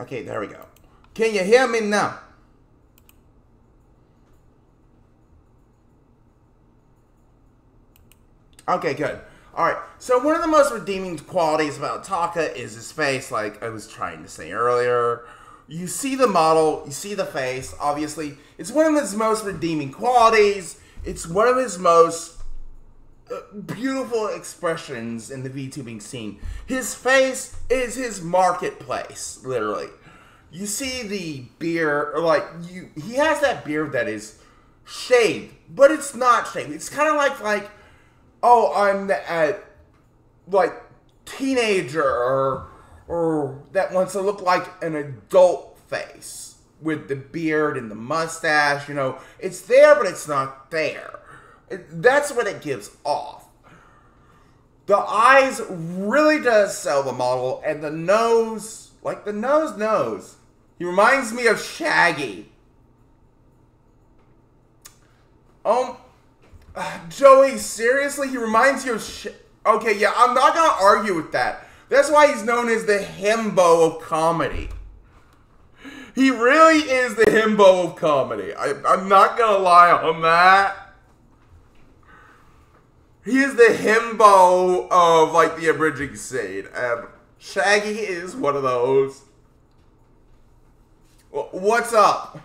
Okay, there we go. Can you hear me now? Okay, good. Alright, so one of the most redeeming qualities about Taka is his face, like I was trying to say earlier. You see the model, you see the face, obviously. It's one of his most redeeming qualities. It's one of his most beautiful expressions in the VTubing scene. His face is his marketplace, literally. You see the beard, like you, he has that beard that is shaved, but it's not shaved. It's kind of like like, oh, I'm at like teenager or or that wants to look like an adult face with the beard and the mustache. You know, it's there, but it's not there. That's what it gives off. The eyes really does sell the model, and the nose, like the nose nose, he reminds me of Shaggy. Um, Joey, seriously, he reminds you of. Sh- okay, yeah, I'm not gonna argue with that. That's why he's known as the himbo of comedy. He really is the himbo of comedy. I, I'm not gonna lie on that. He is the himbo of like the abridging scene, and Shaggy is one of those. What's up?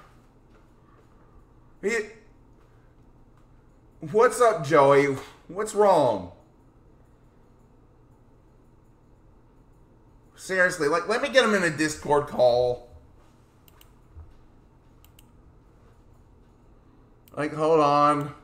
What's up, Joey? What's wrong? Seriously, like, let me get him in a Discord call. Like, hold on.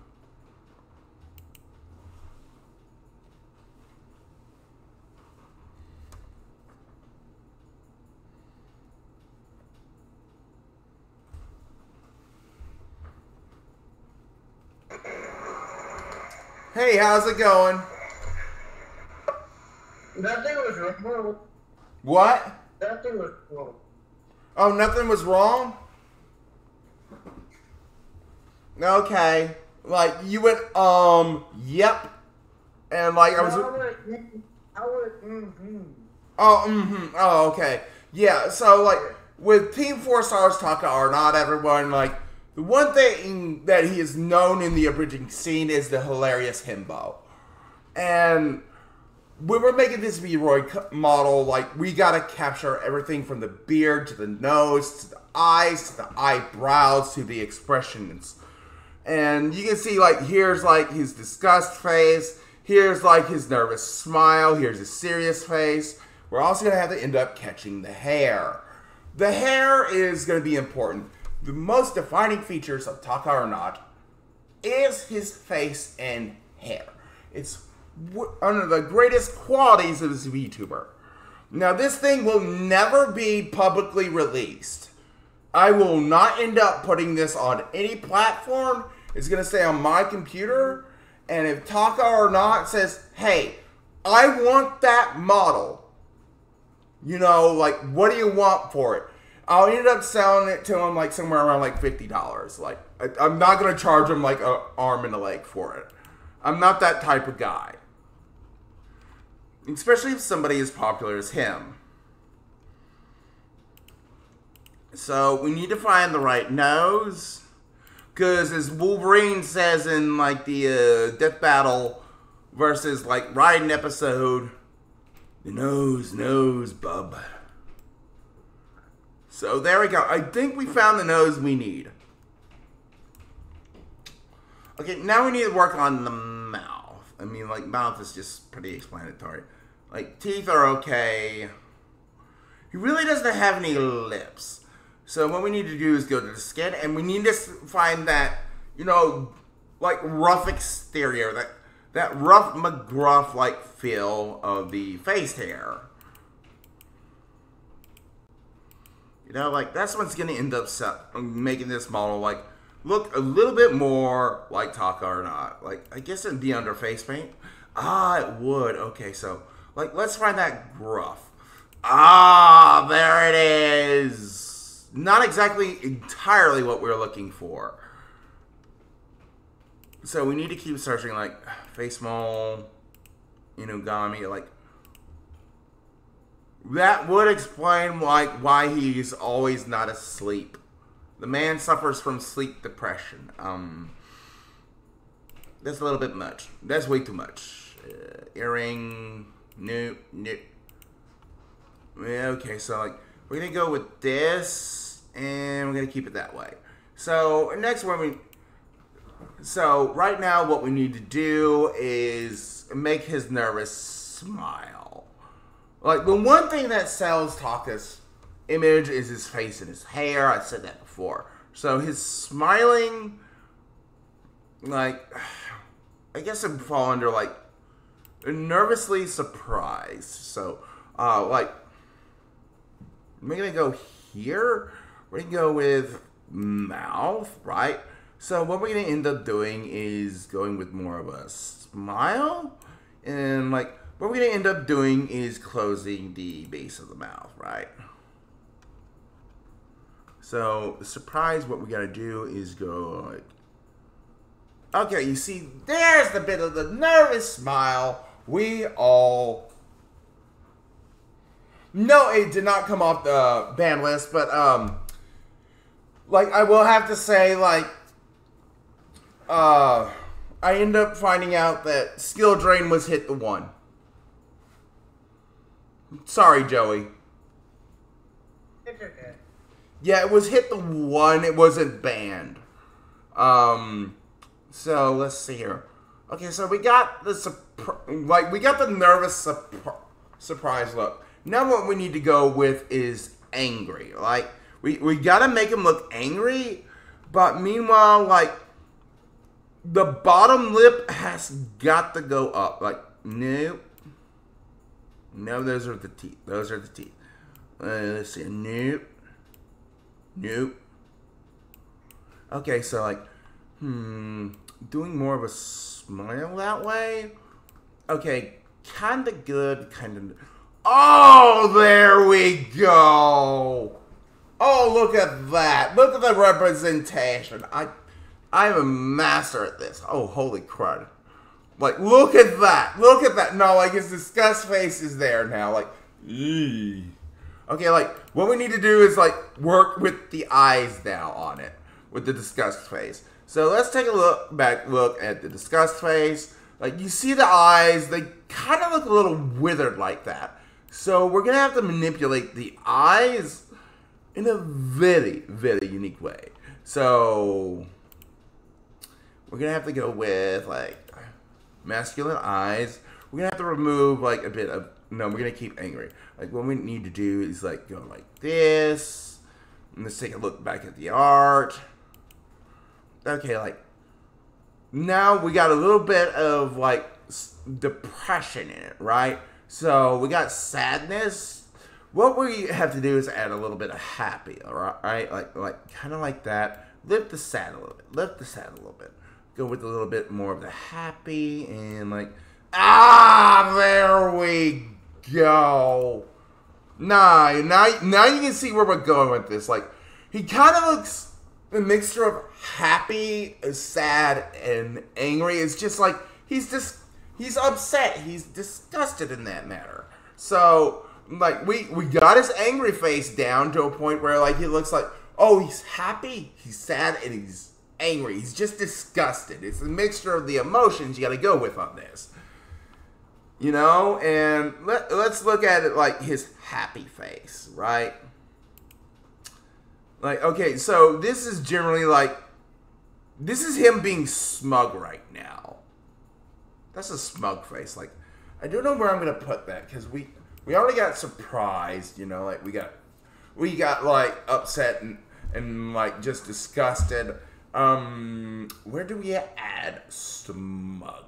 Hey, how's it going? Nothing was wrong. What? Nothing was wrong. Oh, nothing was wrong? Okay. Like, you went, um, yep. And, like, I was. I went, mm, I went, mm-hmm. Oh, mm-hmm. Oh, okay. Yeah, so, like, with Team Four Stars Takahata everyone, like, the one thing that he is known in the abridging scene is the hilarious himbo. And we're making this V-roid model, like, we gotta capture everything from the beard to the nose to the eyes to the eyebrows to the expressions. And you can see, like, here's, like, his disgust face. Here's, like, his nervous smile. Here's his serious face. We're also gonna have to end up catching the hair. The hair is gonna be important the most defining features of Takahata is his face and hair. It's one of the greatest qualities of a VTuber. Now, this thing will never be publicly released. I will not end up putting this on any platform. It's going to stay on my computer. And if Takahata says, hey, I want that model, you know, like, what do you want for it? I'll end up selling it to him like somewhere around like fifty dollars. Like I, am not gonna charge him like an arm and a leg for it. I'm not that type of guy. Especially if somebody as popular as him. So we need to find the right nose. Because as Wolverine says in like the uh, Death Battle versus like Raiden episode, the nose, nose, bub. So there we go. I think we found the nose we need. Okay, now we need to work on the mouth. I mean, like, mouth is just pretty explanatory. Like, teeth are okay. He really doesn't have any lips. So what we need to do is go to the skin, and we need to find that, you know, like, rough exterior, that, that rough McGruff-like feel of the face hair. You know, like that's what's gonna end up making this model like look a little bit more like Takahata. Like I guess it'd be under face paint. Ah, it would. Okay, so like let's find that gruff. Ah, there it is. Not exactly entirely what we're looking for. So we need to keep searching like face mole, Inugami, like that would explain like why he's always not asleep. The man suffers from sleep depression. Um, that's a little bit much. That's way too much. Uh, earring, nope, nope. Yeah, okay, so like we're gonna go with this, and we're gonna keep it that way. So next one we. So right now, what we need to do is make his nervous smile. Like the one thing that sells Taka's image is his face and his hair. I said that before. So his smiling, like, I guess it would fall under like nervously surprised. So, uh, like, we're gonna go here. We're gonna go with mouth, right? So what we're gonna end up doing is going with more of a smile, and like what we're gonna end up doing is closing the base of the mouth, right? So surprise, what we gotta do is go like, okay, you see, there's the bit of the nervous smile we all. No, it did not come off the ban list, but um, like I will have to say, like, uh, I end up finding out that skill drain was hit the one. Sorry, Joey. It's okay. Yeah, it was hit the one. It wasn't banned. Um, so let's see here. Okay, so we got the surpri- like we got the nervous surpri- surprise look. Now what we need to go with is angry. Like we we gotta make him look angry, but meanwhile, like the bottom lip has got to go up. Like nope, no, those are the teeth. Those are the teeth. Uh, let's see. Nope. Nope. Okay, so like, hmm, doing more of a smile that way. Okay, kind of good, kind of. Oh, there we go. Oh, look at that! Look at the representation. I, I'm a master at this. Oh, holy crud! Like, look at that! Look at that! No, like his disgust face is there now. Like, eee. Okay, like what we need to do is like work with the eyes now on it with the disgust face. So let's take a look back look at the disgust face. Like you see the eyes, they kind of look a little withered like that. So we're gonna have to manipulate the eyes in a very, very unique way. So we're gonna have to go with like masculine eyes. We're gonna have to remove like a bit of no, we're gonna keep angry. Like what we need to do is like go like this. Let's take a look back at the art. Okay, like now we got a little bit of like depression in it, right? So we got sadness. What we have to do is add a little bit of happy, all right? Like like kind of like that. Lift the sad a little bit. Lift the sad a little bit. Go with a little bit more of the happy and like ah, there we go. Nah, now now you can see where we're going with this. Like he kind of looks a mixture of happy, sad, and angry. It's just like he's just he's upset. He's disgusted in that matter. So like we we got his angry face down to a point where like he looks like oh he's happy, he's sad, and he's angry. He's just disgusted. It's a mixture of the emotions you got to go with on this. You know? And let, let's look at it like his happy face right? Like okay so this is generally like this is him being smug right now. That's a smug face. Like i don't know where i'm gonna put that because we we already got surprised you know? Like we got we got like upset and and like just disgusted um where do we add smug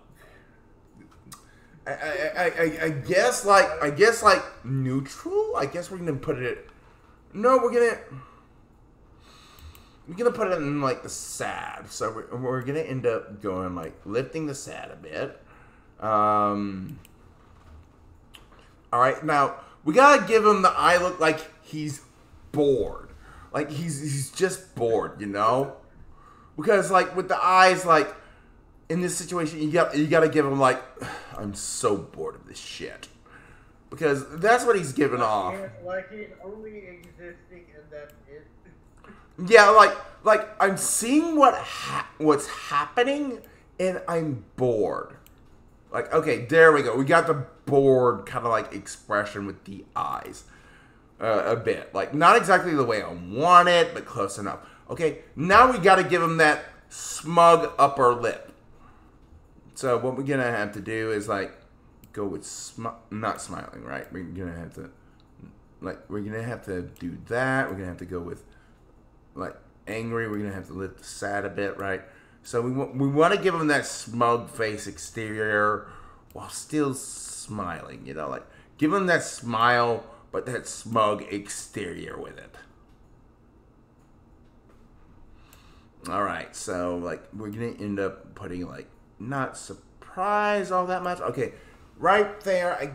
I, I, I, I guess like I guess like neutral. I guess we're gonna put it. No, we're gonna we're gonna put it in like the sad. So we're, we're gonna end up going like lifting the sad a bit. Um. All right, now we gotta give him the eye look like he's bored, like he's he's just bored, you know, because like with the eyes like in this situation, you got you got to give him like, I'm so bored of this shit. because that's what he's giving off. Like he's only existing and that's it. Yeah, like like I'm seeing what ha- what's happening, and I'm bored. Like, okay, there we go. We got the bored kind of like expression with the eyes, uh, a bit. Like, not exactly the way I want it, but close enough. Okay, now we got to give him that smug upper lip. So what we're gonna have to do is like go with sm- not smiling, right? We're gonna have to like we're gonna have to do that. We're gonna have to go with like angry. We're gonna have to lift the sad a bit, right? So we want we want to give him that smug face exterior while still smiling. You know, like give him that smile, but that smug exterior with it. All right, so like we're gonna end up putting like not surprise all that much. Okay, right there. I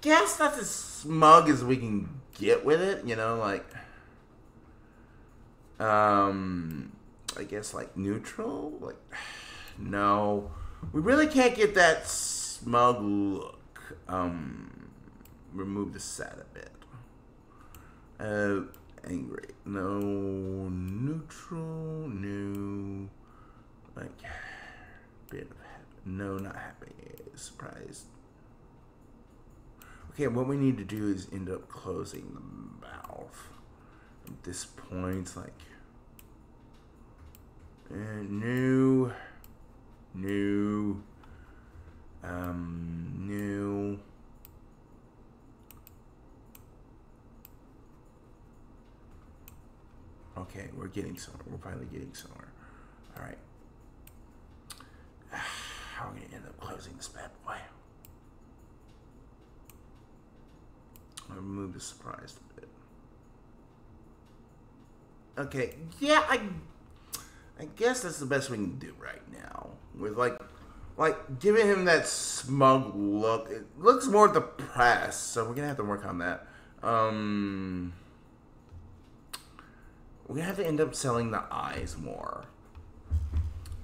guess that's as smug as we can get with it. You know, like um, I guess like neutral. Like no, we really can't get that smug look. Um, remove the set a bit. Uh, angry. No, neutral. No, like bit of happy. No, not happy. Surprised. Okay, what we need to do is end up closing the mouth. At this point, like uh, new, new, um, new. Okay, we're getting somewhere. We're finally getting somewhere. All right. How are we gonna end up closing this bad boy? I'll remove the surprise a bit. Okay, yeah, I I guess that's the best we can do right now. With like like giving him that smug look. It looks more depressed, so we're gonna have to work on that. Um we're gonna have to end up selling the eyes more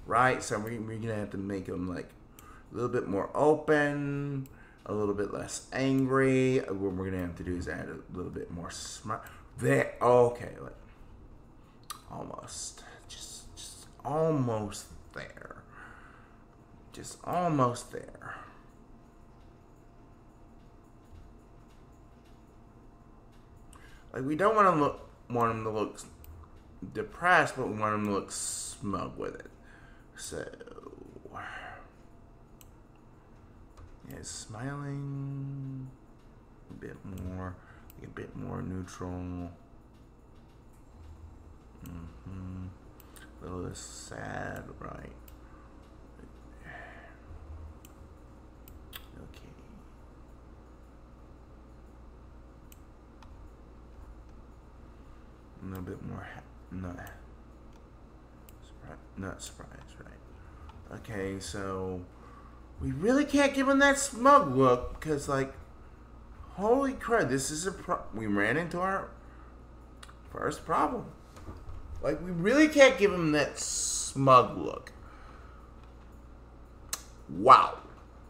right? So we, we're gonna have to make them like a little bit more open, a little bit less angry. What we're gonna have to do is add a little bit more smart. There, okay, like almost, just, just almost there, just almost there. Like we don't want to look, want them to look depressed, but we want him to look smug with it. So, yeah, smiling a bit more, like a bit more neutral. Mm-hmm. A little sad, right? Okay. A little bit more, ha- not Surpri- not surprised, right? Okay, so we really can't give him that smug look because, like, holy crap, this is a pro- we ran into our first problem. Like, we really can't give him that smug look. Wow,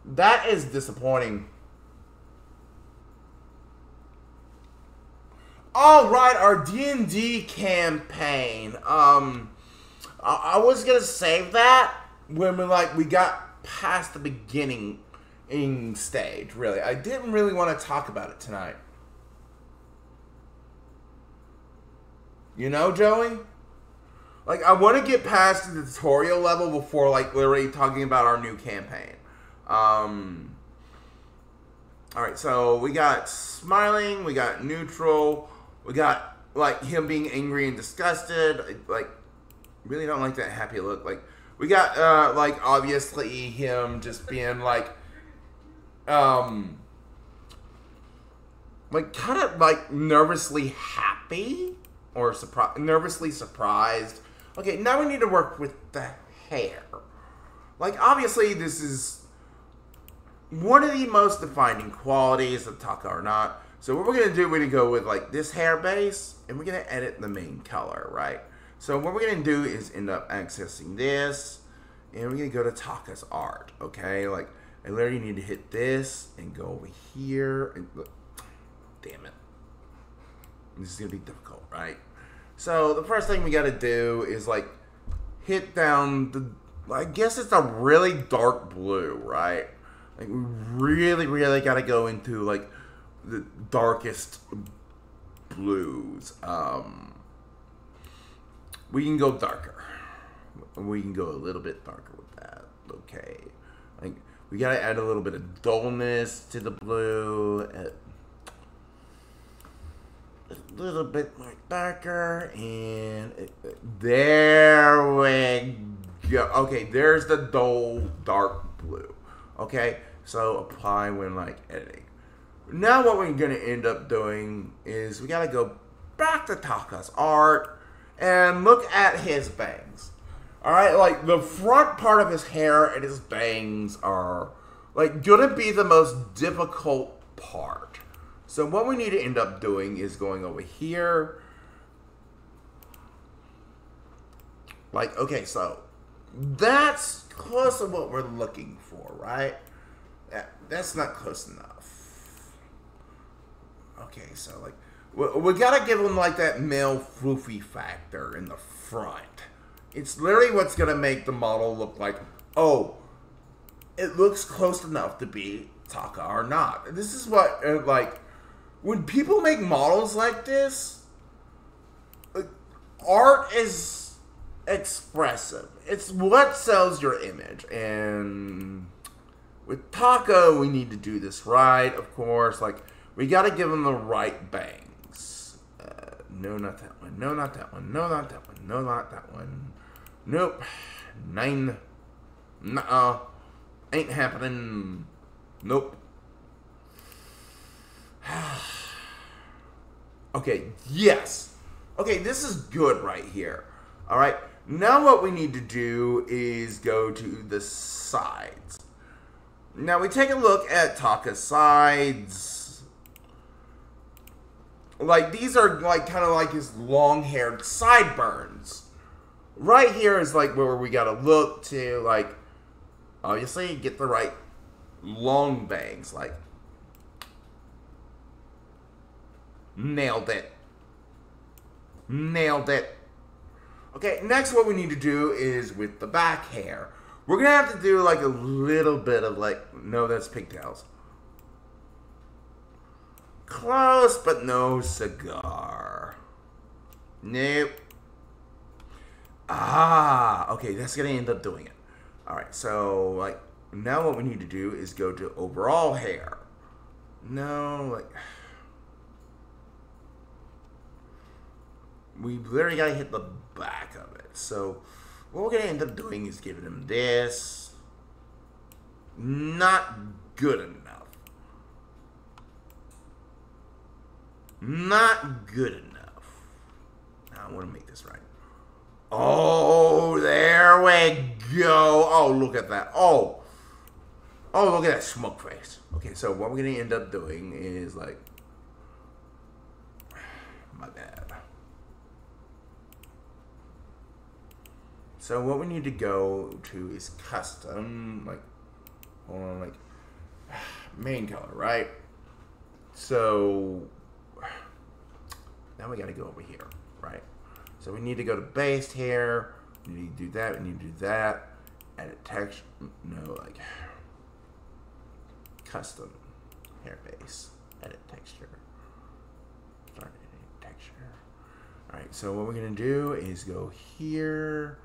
that is disappointing. All right, our D and D campaign. Um. I, I was gonna save that when we like we got past the beginning in stage. Really, I didn't really want to talk about it tonight. You know, Joey. Like, I want to get past the tutorial level before, like, literally talking about our new campaign. Um. All right, so we got smiling, we got neutral, we got like him being angry and disgusted, like really don't like that happy look. Like we got uh like obviously him just being like um like kind of like nervously happy or surprised nervously surprised. Okay, now we need to work with the hair. Like obviously this is one of the most defining qualities of Takahata. So what we're gonna do, we're gonna go with like this hair base, and we're gonna edit the main color, right? So what we're gonna do is end up accessing this, and we're gonna go to Taka's art, okay? Like I literally need to hit this and go over here. And look, damn it. This is gonna be difficult, right? So the first thing we gotta do is like hit down the I guess it's a really dark blue, right? Like we really, really gotta go into like the darkest blues. Um we can go darker. We can go a little bit darker with that. Okay. Like we gotta add a little bit of dullness to the blue. A little bit more darker, and uh, there we go. Okay, there's the dull dark blue. Okay, so apply when like editing. Now what we're gonna end up doing is we gotta go back to Taka's art and look at his bangs. All right, like the front part of his hair and his bangs are like gonna be the most difficult part. So what we need to end up doing is going over here. Like, okay, so that's close to what we're looking for, right? That, that's not close enough. Okay, so like, we, we gotta give him like that male floofy factor in the front. It's literally what's gonna make the model look like, oh, it looks close enough to be Takahata. This is what, uh, like, when people make models like this, like, art is expressive. It's what sells your image. And with Taka, we need to do this right, of course. Like, we gotta give him the right bangs. Uh, no, not that one. No, not that one. No, not that one. No, not that one. Nope. Nine. Nuh-uh. Ain't happening. Nope. okay, yes. Okay, this is good right here. All right. Now what we need to do is go to the sides. Now we take a look at Taka's sides. Like these are like kind of like his long-haired sideburns. Right here is like where we gotta look to like obviously get the right long bangs like nailed it. Nailed it. Okay next what we need to do is with the back hair. We're gonna have to do like a little bit of like no that's pigtails close but no cigar nope ah okay that's gonna end up doing it all right so like now what we need to do is go to overall hair. No, like we literally gotta hit the back of it. So what we're gonna end up doing is giving him this. Not good enough. Not good enough. I want to make this right. Oh, there we go. Oh, look at that. Oh, Oh, look at that smoke face. Okay, so what we're gonna end up doing is like, my bad. So what we need to go to is custom, like, hold on, like, main color, right? So now we gotta go over here, right? So we need to go to base here. We need to do that. We need to do that. Edit text. No, like custom hair base, edit texture, start editing texture. All right, so what we're gonna do is go here.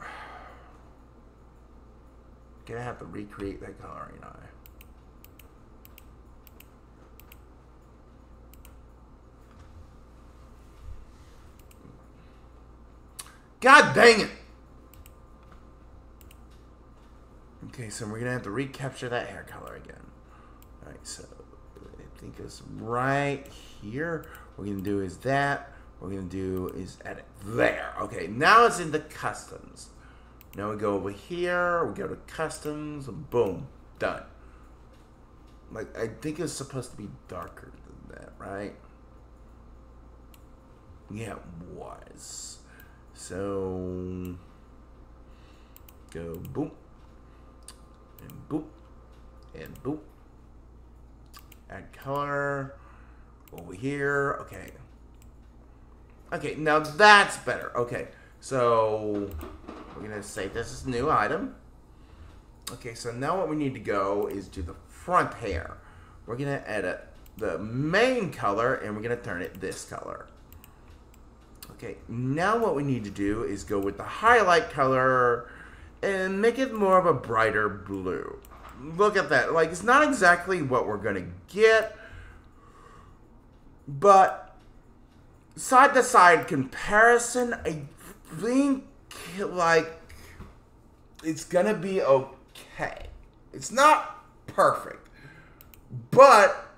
Gonna have to recreate that color, you know. God dang it! Okay, so we're gonna have to recapture that hair color again. Alright, so I think it's right here. What we're gonna do is that. What we're gonna do is edit there. Okay, now it's in the customs. Now we go over here, we go to customs, boom, done. Like, I think it's supposed to be darker than that, right? Yeah, it was. So, go boom and boop, and boop, Add color. Over here. Okay. Okay, now that's better. Okay, so we're gonna say this is new item. Okay, so now what we need to go is do the front hair. We're gonna edit the main color and we're gonna turn it this color. Okay, now what we need to do is go with the highlight color and make it more of a brighter blue. Look at that. Like, it's not exactly what we're going to get, but side to side comparison, I think, like, it's going to be okay. It's not perfect, but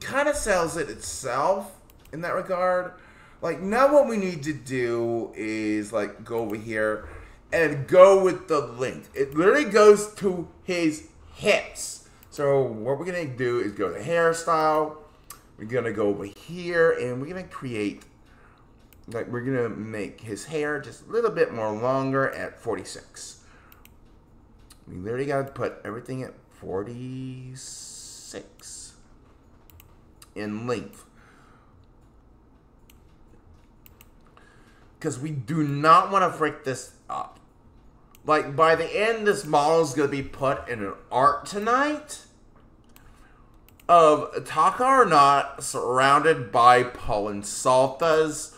kind of sells it itself in that regard. Like, now what we need to do is, like, go over here and go with the length. It literally goes to his hips. So what we're gonna do is go to hairstyle. We're gonna go over here and we're gonna create, like we're gonna make his hair just a little bit more longer at 46. We literally gotta put everything at 46 in length. Because we do not want to frick this up. Like, by the end, this model is going to be put in an art tonight of Takahata surrounded by Palinsalthas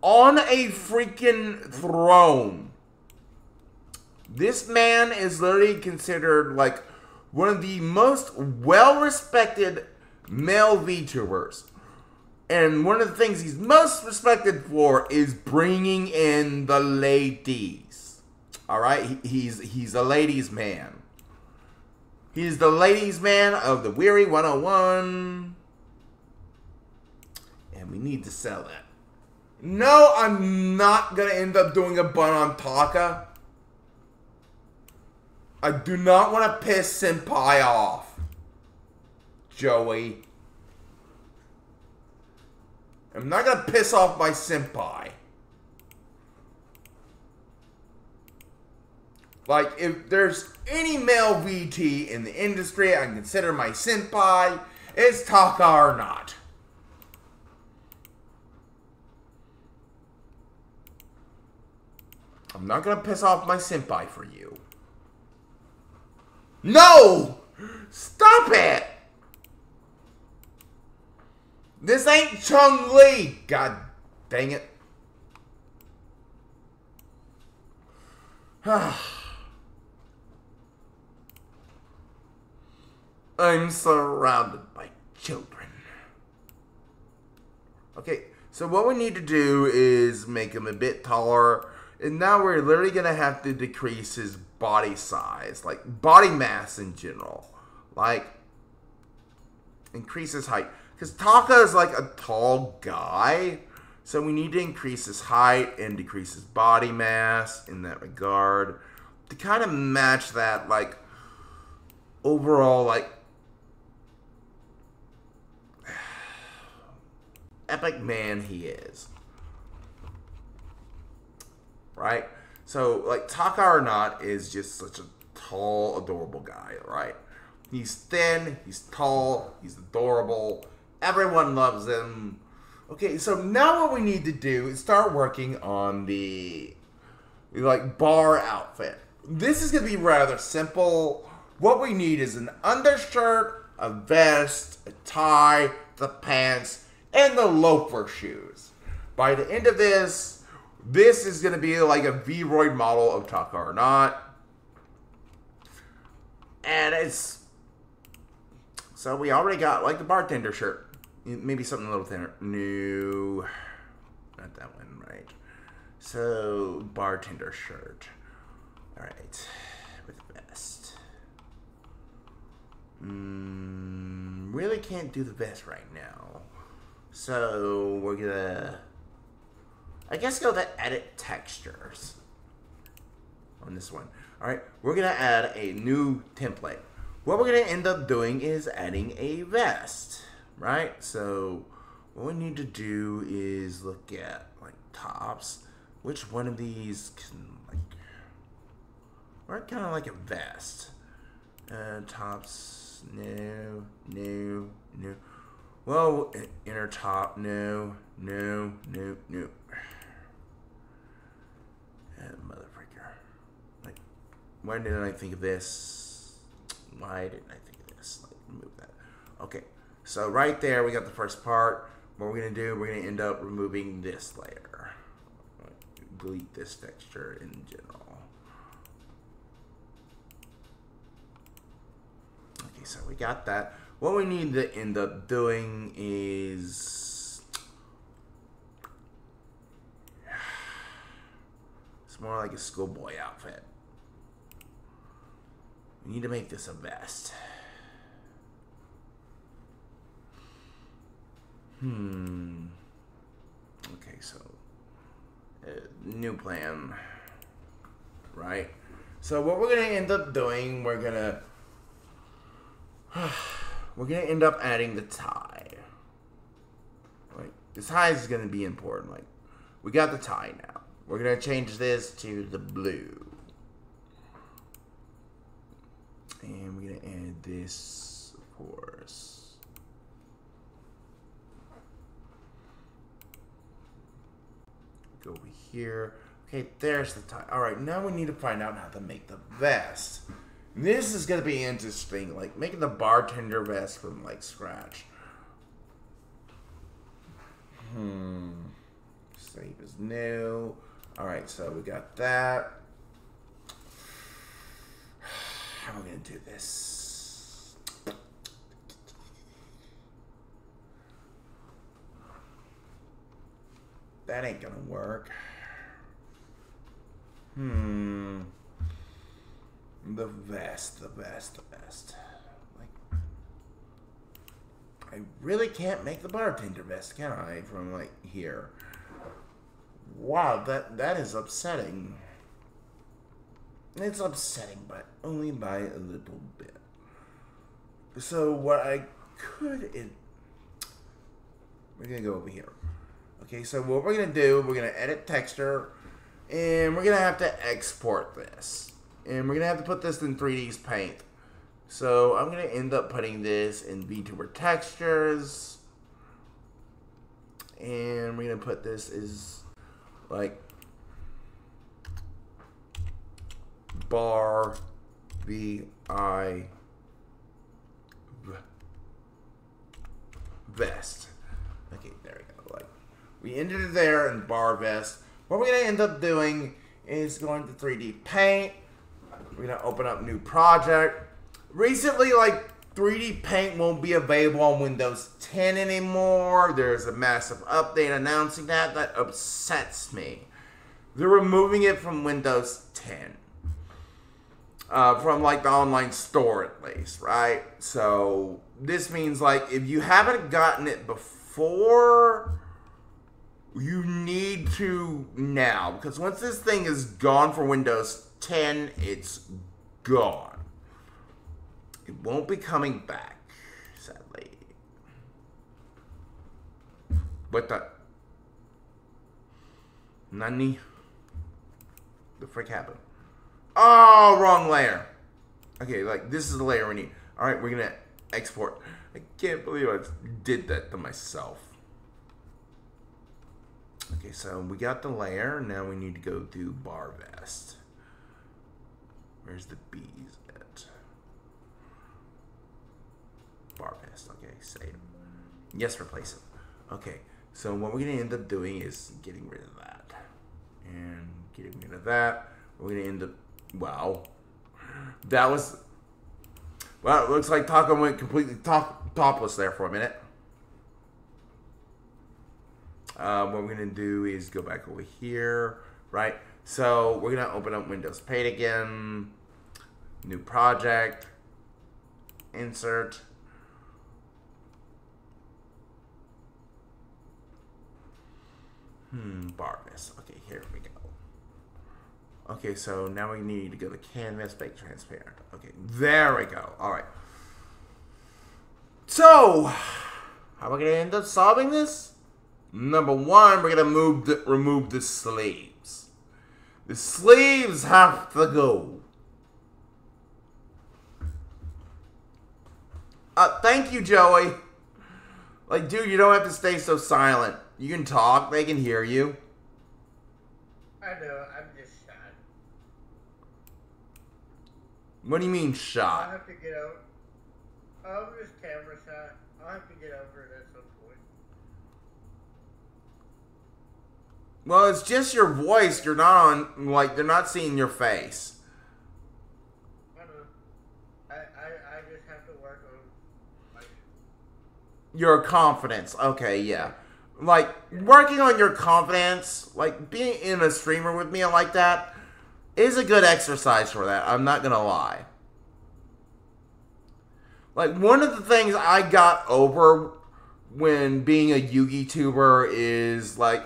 on a freaking throne. This man is literally considered like one of the most well respected male VTubers. And one of the things he's most respected for is bringing in the ladies. All right, he's he's a ladies' man. He's the ladies' man of the Weary 101. And we need to sell that. No, I'm not gonna end up doing a bun on Taka. I do not want to piss Senpai off. Joey. I'm not gonna piss off my senpai. Like, if there's any male VT in the industry I consider my senpai, it's Takahata. I'm not gonna piss off my senpai for you. No! Stop it! This ain't Chun-Li! God dang it. I'm surrounded by children. Okay, so what we need to do is make him a bit taller. And now we're literally going to have to decrease his body size. Like, body mass in general. Like, increase his height. Because Taka is like a tall guy. So we need to increase his height and decrease his body mass in that regard. To kind of match that, like, overall, like, epic man he is. Right? So, like, Takahata is just such a tall, adorable guy, right? He's thin, he's tall, he's adorable, everyone loves him. Okay, so now what we need to do is start working on the, like, bar outfit. This is going to be rather simple. What we need is an undershirt, a vest, a tie, the pants, and the loafer shoes. By the end of this, this is going to be like a V-Roid model of Takahata. And it's... So we already got like the bartender shirt. Maybe something a little thinner. No. Not that one, right. So, bartender shirt. Alright. With vest. Mm, really can't do the vest right now. So we're gonna, I guess, go to edit textures on this one. All right, we're gonna add a new template. What we're gonna end up doing is adding a vest, right? So what we need to do is look at like tops. Which one of these can like, or kind of like a vest? Uh, tops. No, no, no. Well, inner top, no, no, no, no. motherfucker. Like, why didn't I think of this? Why didn't I think of this? Like, remove that. Okay, so right there, we got the first part. What we're gonna do, we're gonna end up removing this layer. Delete this texture in general. Okay, so we got that. What we need to end up doing is... It's more like a schoolboy outfit. We need to make this a vest. Hmm. Okay, so uh, new plan, right? So what we're gonna end up doing, we're gonna we're gonna end up adding the tie. Like this tie is gonna be important. Like we got the tie now. We're gonna change this to the blue, and we're gonna add this, of course. Go over here. Okay, there's the tie. All right, now we need to find out how to make the vest. This is gonna be interesting, like making the bartender vest from like scratch. Hmm. Save as new. All right, so we got that. How am I gonna do this? That ain't gonna work. Hmm. The vest, the vest, the vest. Like, I really can't make the bartender vest, can I? From like here. Wow, that that is upsetting. It's upsetting, but only by a little bit. So what I could it we're gonna go over here. Okay, so what we're gonna do, we're gonna edit texture, and we're gonna have to export this. And we're gonna have to put this in 3ds paint. So I'm gonna end up putting this in VTuber textures. And we're gonna put this as like bar V I vest. Okay, there we go. Like we ended it there in bar vest. What we're gonna end up doing is going to 3D paint. We're gonna open up new project. Recently, like 3D Paint won't be available on Windows 10 anymore. There's a massive update announcing that. That upsets me. They're removing it from Windows 10. Uh, from like the online store at least, right? So this means like if you haven't gotten it before, you need to now because once this thing is gone for Windows 10, it's gone. It won't be coming back, sadly. What the? Nani? The frick happened? Oh, wrong layer. Okay, like this is the layer we need. All right, we're gonna export. I can't believe I did that to myself. Okay, so we got the layer. Now we need to go do bar vest. Where's the bees at? Bar vest. Okay, save. Yes, replace it. Okay, so what we're gonna end up doing is getting rid of that. And getting rid of that. We're gonna end up Wow. That was. Well, it looks like Taka went completely top, topless there for a minute. Uh, what we're to do is go back over here, right? So we're to open up Windows Paint again. New project. Insert. Hmm, Barvis. Okay, here we go. Okay, so now we need to go to canvas, make transparent. Okay, there we go. All right. So, how are we gonna end up solving this? Number one, we're gonna move the, remove the sleeves. The sleeves have to go. Uh, thank you, Joey. Like, dude, you don't have to stay so silent. You can talk. They can hear you. I know, I'm just shy. What do you mean shot? I'll have to get out. I'm just camera shy. I'll have to get over it at some point. Well, it's just your voice. You're not on. Like, they're not seeing your face. I don't know. I, I, I just have to work on like Your confidence. Okay, yeah. Like, working on your confidence, like, being in a streamer with me like that, is a good exercise for that. I'm not gonna lie. Like, one of the things I got over when being a Yugi tuber is, like,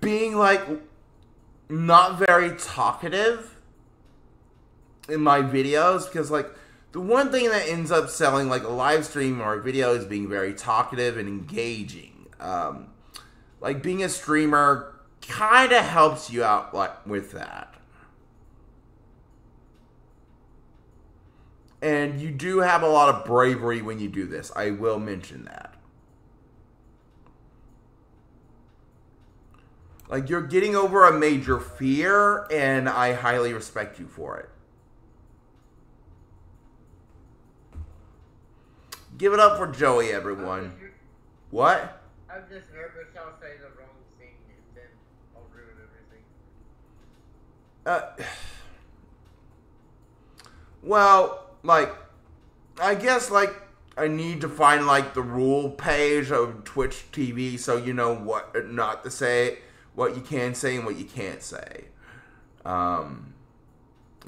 being, like, not very talkative in my videos because, like, the one thing that ends up selling like a live stream or a video is being very talkative and engaging. Um, like being a streamer kind of helps you out like with that. And you do have a lot of bravery when you do this. I will mention that. Like you're getting over a major fear and I highly respect you for it. Give it up for Joey, everyone. Just, What? I'm just nervous I'll say the wrong thing and then I'll ruin everything. Uh, well, like, I guess, like, I need to find, like, the rule page of Twitch TV so you know what not to say, what you can say, and what you can't say. Um,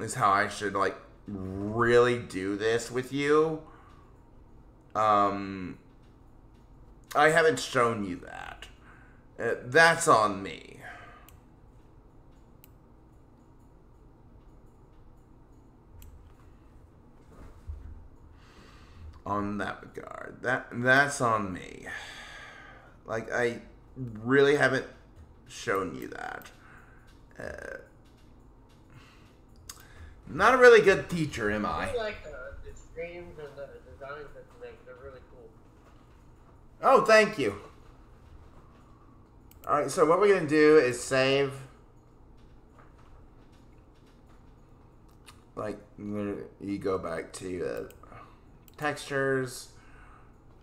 is how I should, like, really do this with you. Um, I haven't shown you that. Uh, that's on me. on that regard. That that's on me. Like I really haven't shown you that. Uh, not a really good teacher, am I? I like the, the streams and the designs that you make. They're really cool. Oh, thank you. All right, so what we're gonna do is save. Like you go back to uh, textures,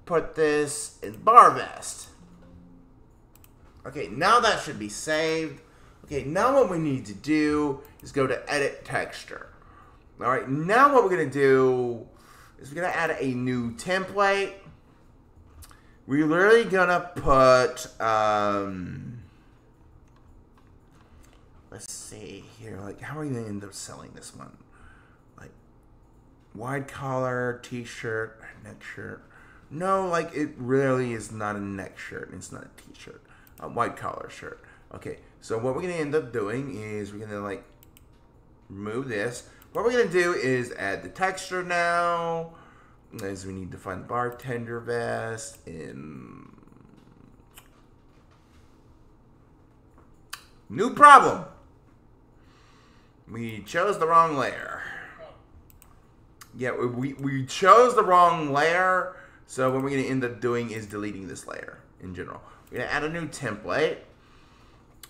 put this in bar vest. Okay, now that should be saved. Okay, now what we need to do is go to edit texture. All right, now what we're gonna do is we're gonna add a new template. We're literally gonna put, um, let's see here, like, how are we gonna end up selling this one? Like, wide collar, t-shirt, neck shirt. No, like, it really is not a neck shirt. It's not a t-shirt. A white collar shirt. Okay, so what we're gonna end up doing is we're gonna, like, remove this. What we're gonna do is add the texture now as we need to find bartender vest in new problem we chose the wrong layer yeah we, we chose the wrong layer so what we're to end up doing is deleting this layer in general we're to add a new template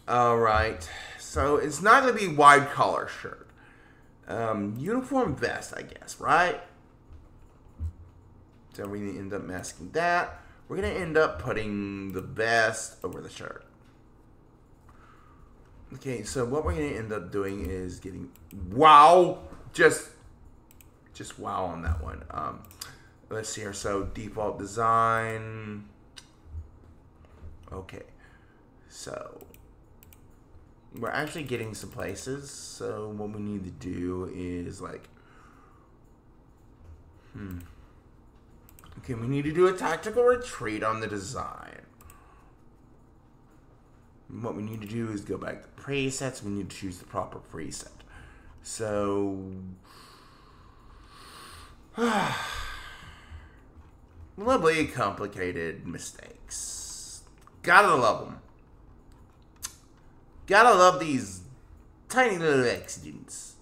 all right so it's not to be wide collar shirt um, uniform vest i guess right so to end up masking that. We're to end up putting the vest over the shirt. Okay, so what we're to end up doing is getting... Wow! Just, just wow on that one. Um, let's see here. So default design. Okay. So we're actually getting some places. So what we need to do is like... Hmm. Okay, we need to do a tactical retreat on the design. What we need to do is go back to presets. We need to choose the proper preset. So, lovely, complicated mistakes. Gotta love them. Gotta love these tiny little accidents.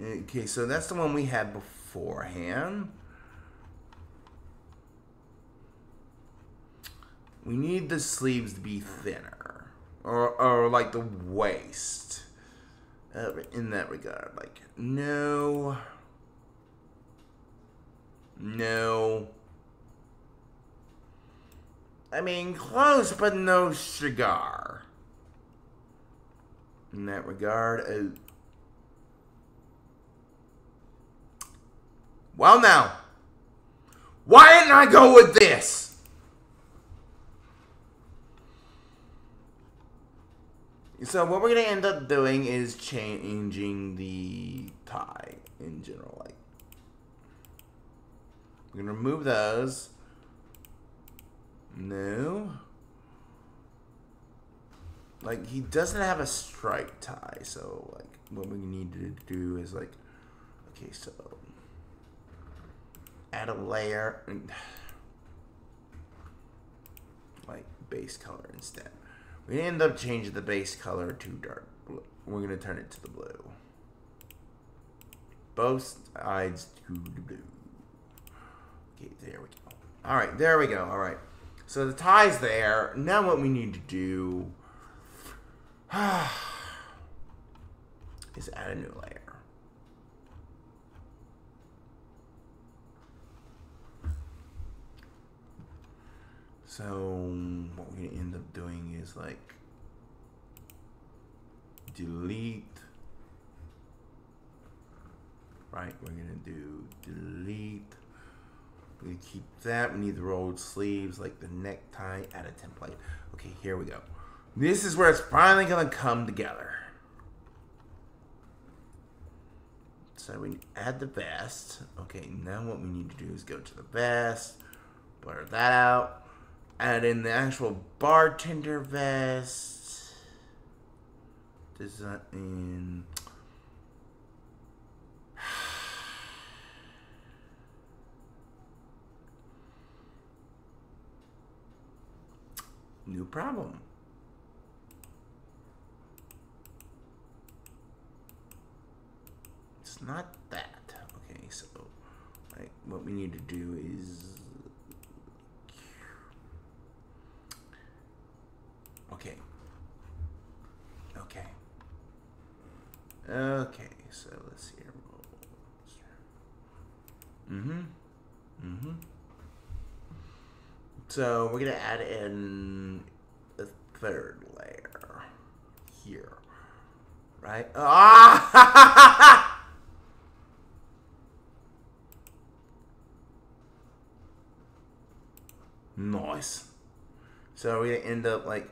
Okay, so that's the one we had beforehand. We need the sleeves to be thinner. Or, or like the waist. Uh, in that regard. Like, no. No. I mean, close, but no cigar. In that regard, uh, well, now, why didn't I go with this? So what we're gonna end up doing is changing the tie in general. Like, we're gonna remove those. No. Like, he doesn't have a stripe tie, so, like, what we need to do is, like, okay, so, add a layer, and, like, base color instead. We end up changing the base color to dark blue. We're going to turn it to the blue. Both sides to the blue. Okay, there we go. All right, there we go. All right. So the tie's there. Now what we need to do is add a new layer. So what we're gonna end up doing is like delete. Right, we're gonna do delete. We keep that. We need the rolled sleeves, like the necktie, add a template. Okay, here we go. This is where it's finally gonna come together. So we add the vest. Okay, now what we need to do is go to the vest, blur that out, add in the actual bartender vest. Design. New problem. It's not that. Okay, so right, what we need to do is Okay. Okay. Okay, so let's see. Mm-hmm. Mm-hmm. So we're gonna add in a third layer here, right? Ah! nice. So we're gonna end up like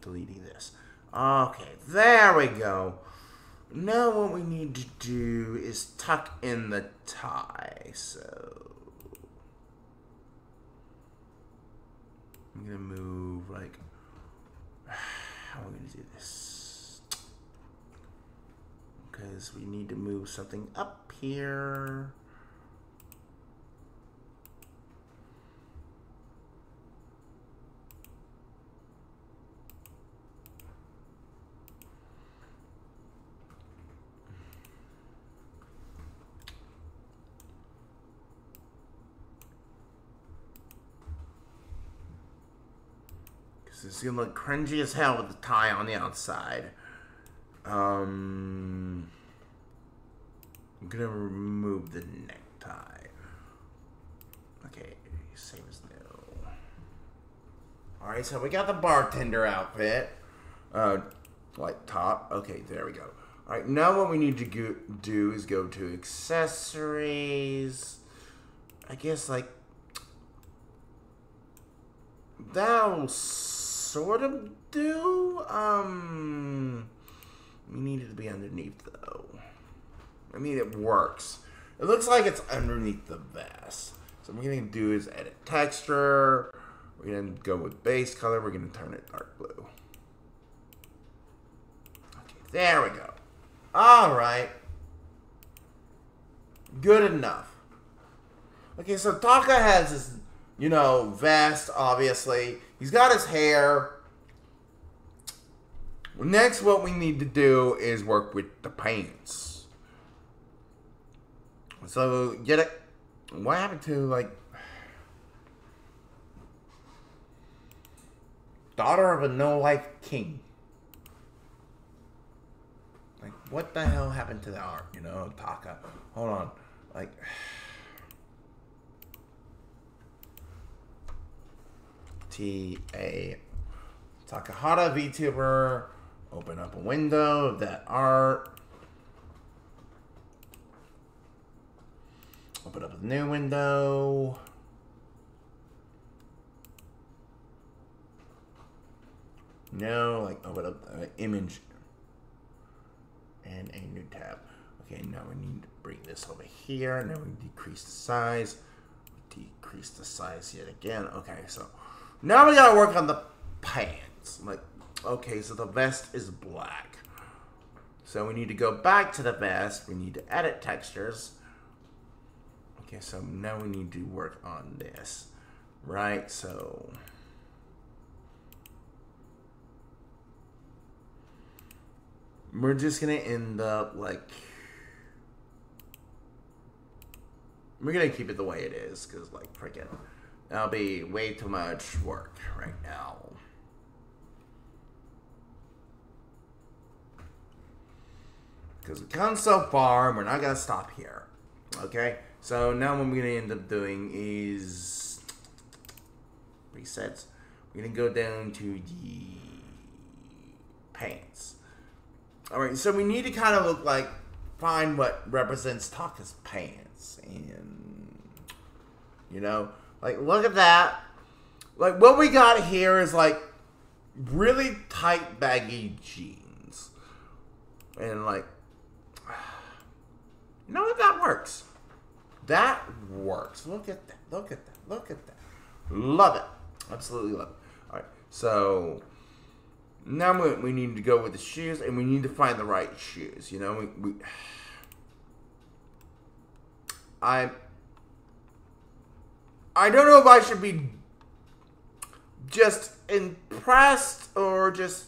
deleting this. Okay, there we go. Now what we need to do is tuck in the tie. So I'm gonna move like how am I gonna do this? Because we need to move something up here. It's gonna look cringy as hell with the tie on the outside. Um, I'm gonna remove the necktie. Okay, same as new. All right, so we got the bartender outfit. Uh, like top. Okay, there we go. All right, now what we need to go, do is go to accessories. I guess like that'll sort of do. Um, we need it to be underneath though. I mean, it works. It looks like it's underneath the vest. So what we're gonna do is edit texture. We're gonna go with base color. We're gonna turn it dark blue. Okay, there we go. All right. Good enough. Okay, so Taka has his, you know, vest, obviously. He's got his hair. Next, what we need to do is work with the paints. So, get it? What happened to, like, daughter of a no-life king? Like, what the hell happened to the art, you know, Taka? Hold on. Like... T A Takahata VTuber. Open up a window of that art. Open up a new window. No, like open up an image and a new tab. Okay, now we need to bring this over here. Now we decrease the size. Decrease the size yet again. Okay, so now we gotta work on the pants. Like, okay, so the vest is black. So we need to go back to the vest. We need to edit textures. Okay, so now we need to work on this. Right, so... We're just gonna end up like... We're gonna keep it the way it is, because like, freaking... That'll be way too much work right now. Because we've come so far, and we're not going to stop here. Okay? So now what we're going to end up doing is... Resets. We're going to go down to the pants. Alright, so we need to kind of look like... Find what represents Taka's pants. And... You know... Like, look at that. Like, what we got here is, like, really tight, baggy jeans. And, like, you know what? That works. That works. Look at that. Look at that. Look at that. Love it. Absolutely love it. All right. So, now we, we need to go with the shoes, and we need to find the right shoes. You know, we... we I I don't know if I should be just impressed or just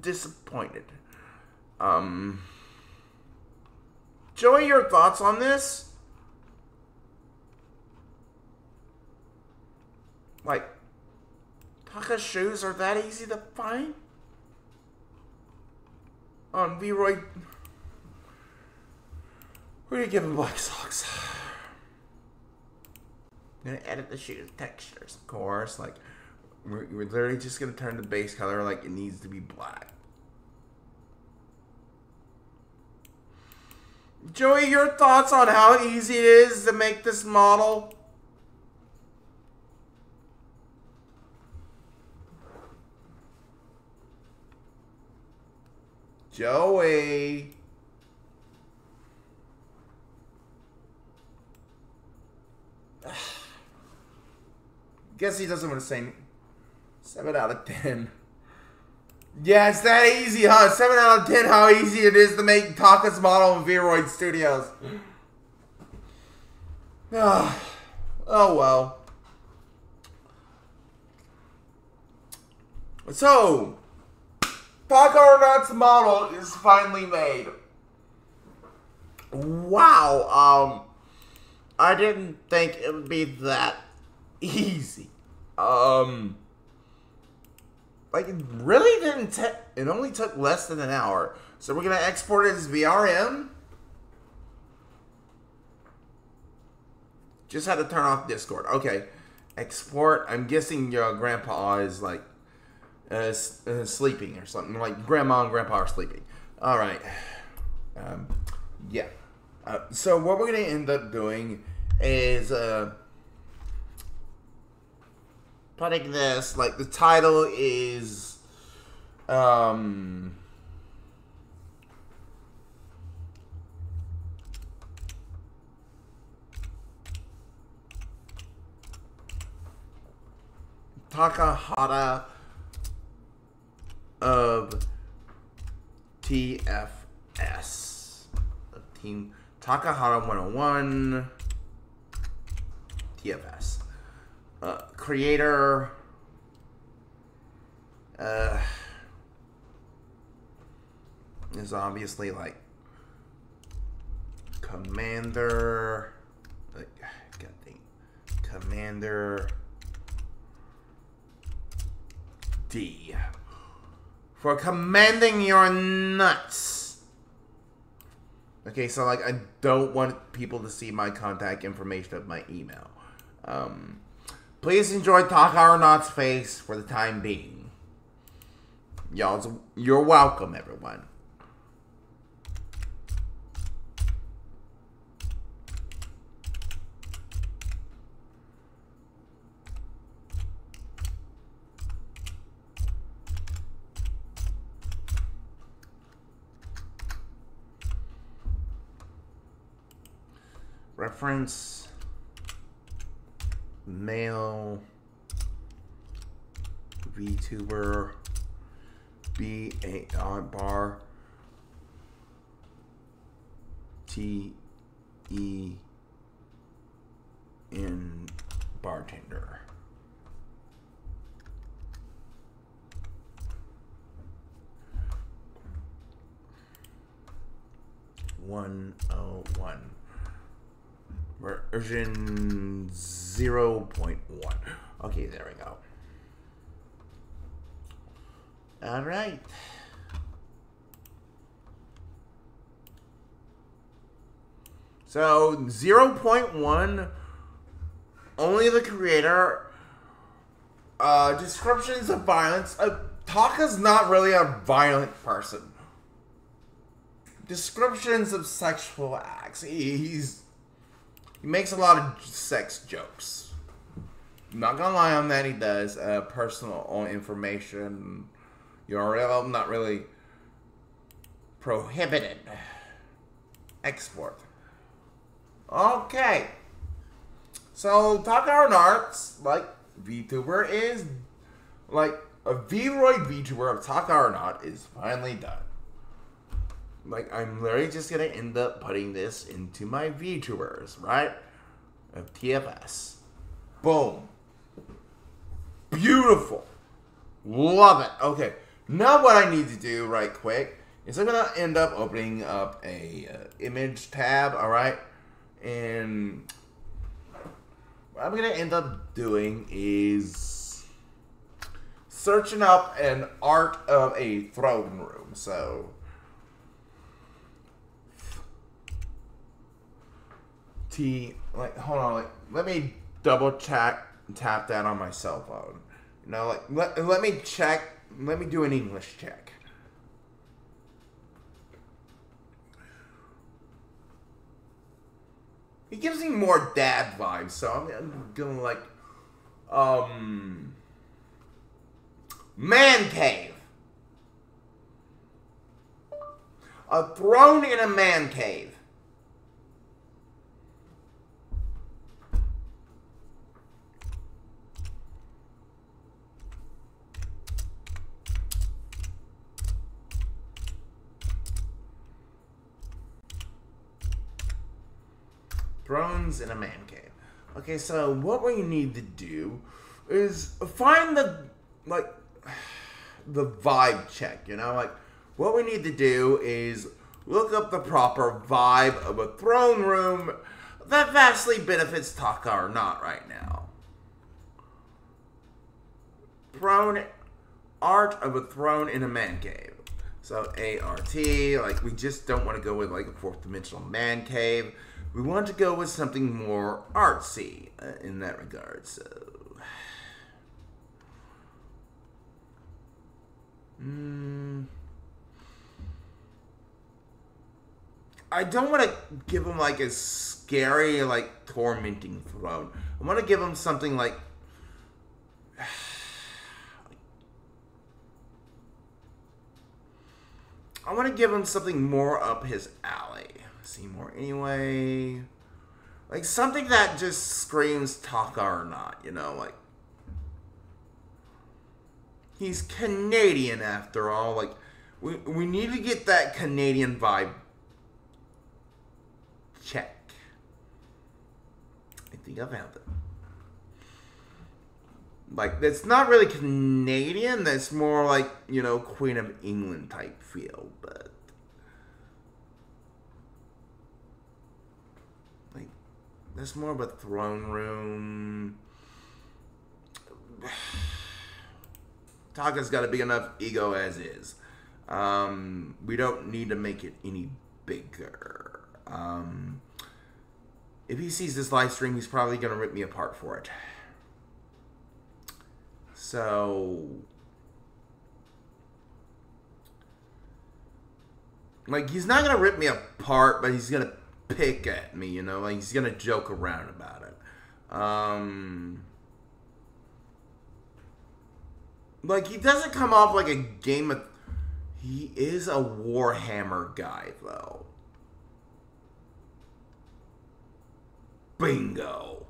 disappointed. Um, Joey, your thoughts on this? Like, Taka shoes are that easy to find? On V-Roid, who do you give him black socks? I'm gonna edit the shoes textures, of course. Like, we're, we're literally just gonna turn the base color like it needs to be black. Joey, your thoughts on how easy it is to make this model? Joey. Guess he doesn't want to say 7 out of 10. Yeah, it's that easy, huh? 7 out of 10, how easy it is to make Taka's model in Vroid Studios. Oh, oh well. So, Takahata's model is finally made. Wow, um, I didn't think it would be that easy. Um, like it really didn't take. It only took less than an hour. So we're gonna export it as VRM. Just had to turn off Discord. Okay, export. I'm guessing your grandpa is like uh, uh, sleeping or something. Like grandma and grandpa are sleeping. All right. Um, yeah. Uh, so what we're gonna end up doing is uh putting this like the title is um Takahata of TFS. Of Team Takahata 101 TFS uh, creator. Uh, is obviously like Commander. Like, God. Commander D. For commanding your nuts. Okay, so like I don't want people to see my contact information of my email. Um, please enjoy Our face for the time being. Y'all, you're welcome, everyone. reference male VTuber B A R bar T E in bartender. One oh one version 0.1. Okay, there we go. All right. So 0.1, only the creator. Uh, descriptions of violence. Uh, Taka's not really a violent person. Descriptions of sexual acts. He's he makes a lot of sex jokes. I'm not gonna lie on that. He does uh, personal information. URL not really prohibited export. Okay. So Takahata's, like VTuber, is like a Vroid VTuber of Takahata is finally done. Like, I'm literally just gonna end up putting this into my VTubers, right? Of TFS. Boom. Beautiful. Love it. Okay. Now what I need to do right quick is I'm gonna end up opening up a uh, image tab, all right? And what I'm gonna end up doing is searching up an art of a throne room. So T like hold on like let me double check tap that on my cell phone. You know like let, let me check let me do an English check. He gives me more dad vibes, so I'm, I'm going like um man cave. A throne in a man cave. Thrones in a man cave. Okay, so what we need to do is find the like the vibe check, you know? Like what we need to do is look up the proper vibe of a throne room that vastly benefits Takahata right now. Throne art of a throne in a man cave. So ART, like we just don't want to go with like a fourth dimensional man cave we want to go with something more artsy uh, in that regard. So, mm, I don't want to give him like a scary, like tormenting throne. I want to give him something like. I want to give him something more up his alley. Seymour anyway. Like something that just screams Takahata, you know, like he's Canadian after all. Like we we need to get that Canadian vibe check. I think I found it. Like that's not really Canadian. That's more like you know Queen of England type feel, but That's more of a throne room. Taka's got a big enough ego as is. Um, we don't need to make it any bigger. Um, if he sees this live stream, he's probably going to rip me apart for it. So, like, he's not going to rip me apart, but he's going to pick at me, you know? Like, he's to joke around about it. Um, like, he doesn't come off like a game of. He is a Warhammer guy, though. Bingo.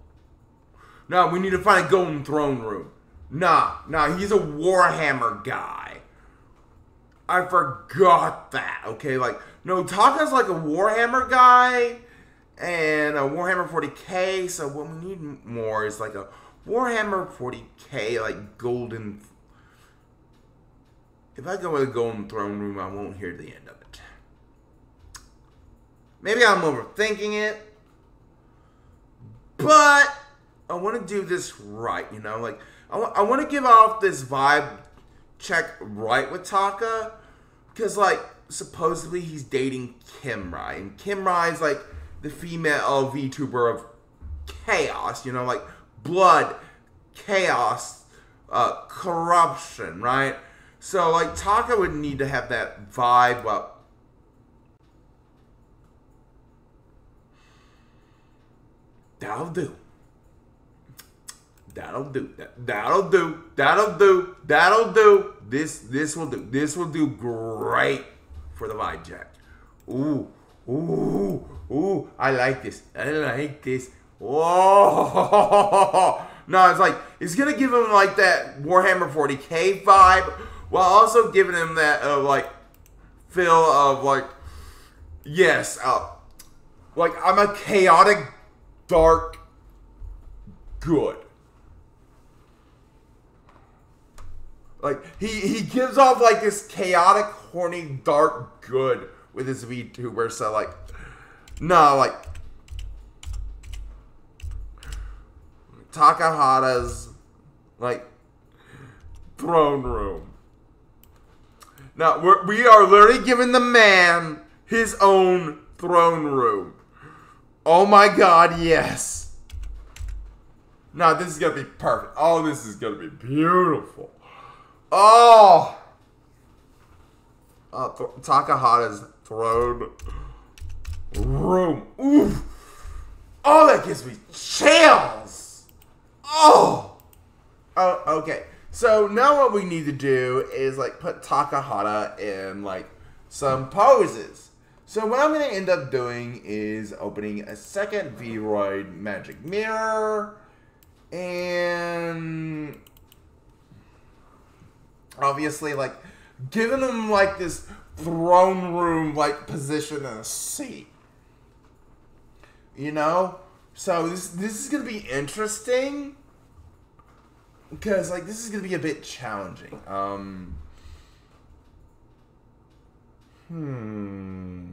No, we need to find a golden throne room. Nah, nah, he's a Warhammer guy. I forgot that. Okay, like no, Taka's like a Warhammer guy and a Warhammer 40k. So what we need more is like a Warhammer 40k, like golden. If I go with a golden throne room, I won't hear the end of it. Maybe I'm overthinking it. But I want to do this right, you know? Like, I, I want to give off this vibe check right with Taka. Because, like, supposedly he's dating Kim Rai. And Kim Rai is, like, the female VTuber of chaos, you know? Like, blood, chaos, uh, corruption, right? So, like, Taka would need to have that vibe up That'll do. That'll do. That'll do. That'll do. That'll do. This this will do. This will do great for the vibe check. Ooh, ooh, ooh. I like this. I like this. Whoa. No, it's like it's gonna give him like that Warhammer 40k vibe, while also giving him that uh, like feel of like yes, uh, like I'm a chaotic dark good. Like he he gives off like this chaotic, horny, dark good with his VTuber. So like, no, like Takahata's like throne room. Now we're, we are literally giving the man his own throne room. Oh my god, yes. Now this is gonna be perfect. Oh, this is gonna be beautiful. Oh. Uh, th- Takahata's throne room. Oof. Oh, that gives me chills. Oh. Oh, okay. So now what we need to do is like put Takahata in like some poses. So what I'm going to end up doing is opening a second Vroid Magic Mirror and obviously like giving him like this throne room like position and a seat. You know? So this this is to be interesting because like this is to be a bit challenging. Um Hmm.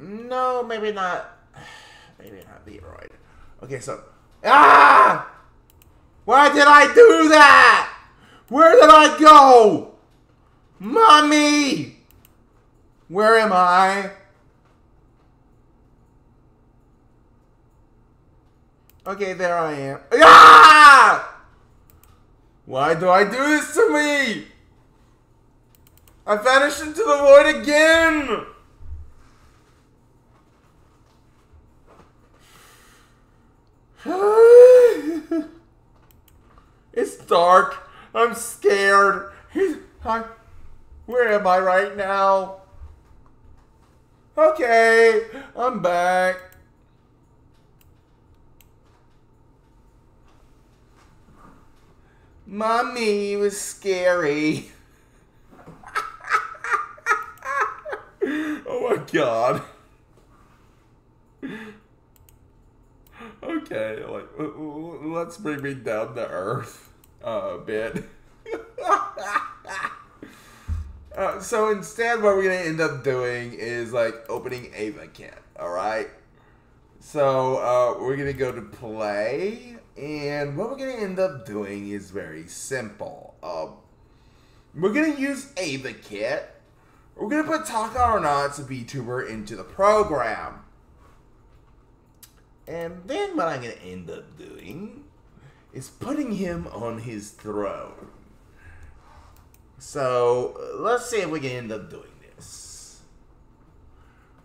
No, maybe not. Maybe not Leroy. Okay, so. Ah! Why did I do that? Where did I go? Mommy! Where am I? Okay, there I am. Ah! Why do I do this to me? I vanished into the void again! it's dark. I'm scared. I, where am I right now? Okay, I'm back. Mommy was scary. oh my god. Okay, like let's bring me down to earth uh, bit. uh, so instead, what we're gonna end up doing is like opening Ava Kit. All right. So uh, we're gonna go to play, and what we're gonna end up doing is very simple. Um, we're gonna use Ava Kit. We're gonna put Takahata's VTuber into the program. And then what I'm gonna end up doing is putting him on his throne. So let's see if we can end up doing this.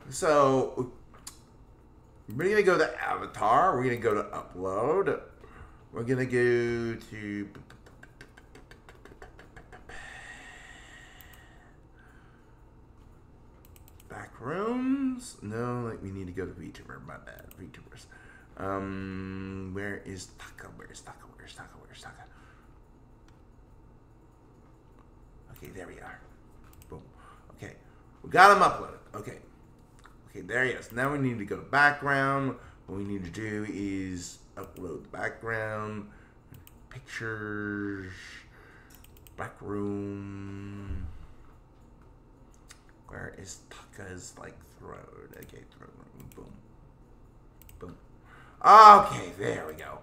So we're gonna go to avatar. We're gonna go to upload. We're gonna go to back rooms. No, like we need to go to VTuber. My bad, VTubers. Um, where is Taka? Where's Taka? Where's Taka? Where's Taka? Okay, there we are. Boom. Okay, we got him uploaded. Okay. Okay, there he is. Now we need to go to background. What we need to do is upload the background, pictures, back room. Where is Taka's like throne? Okay, throne. Boom. Okay, there we go.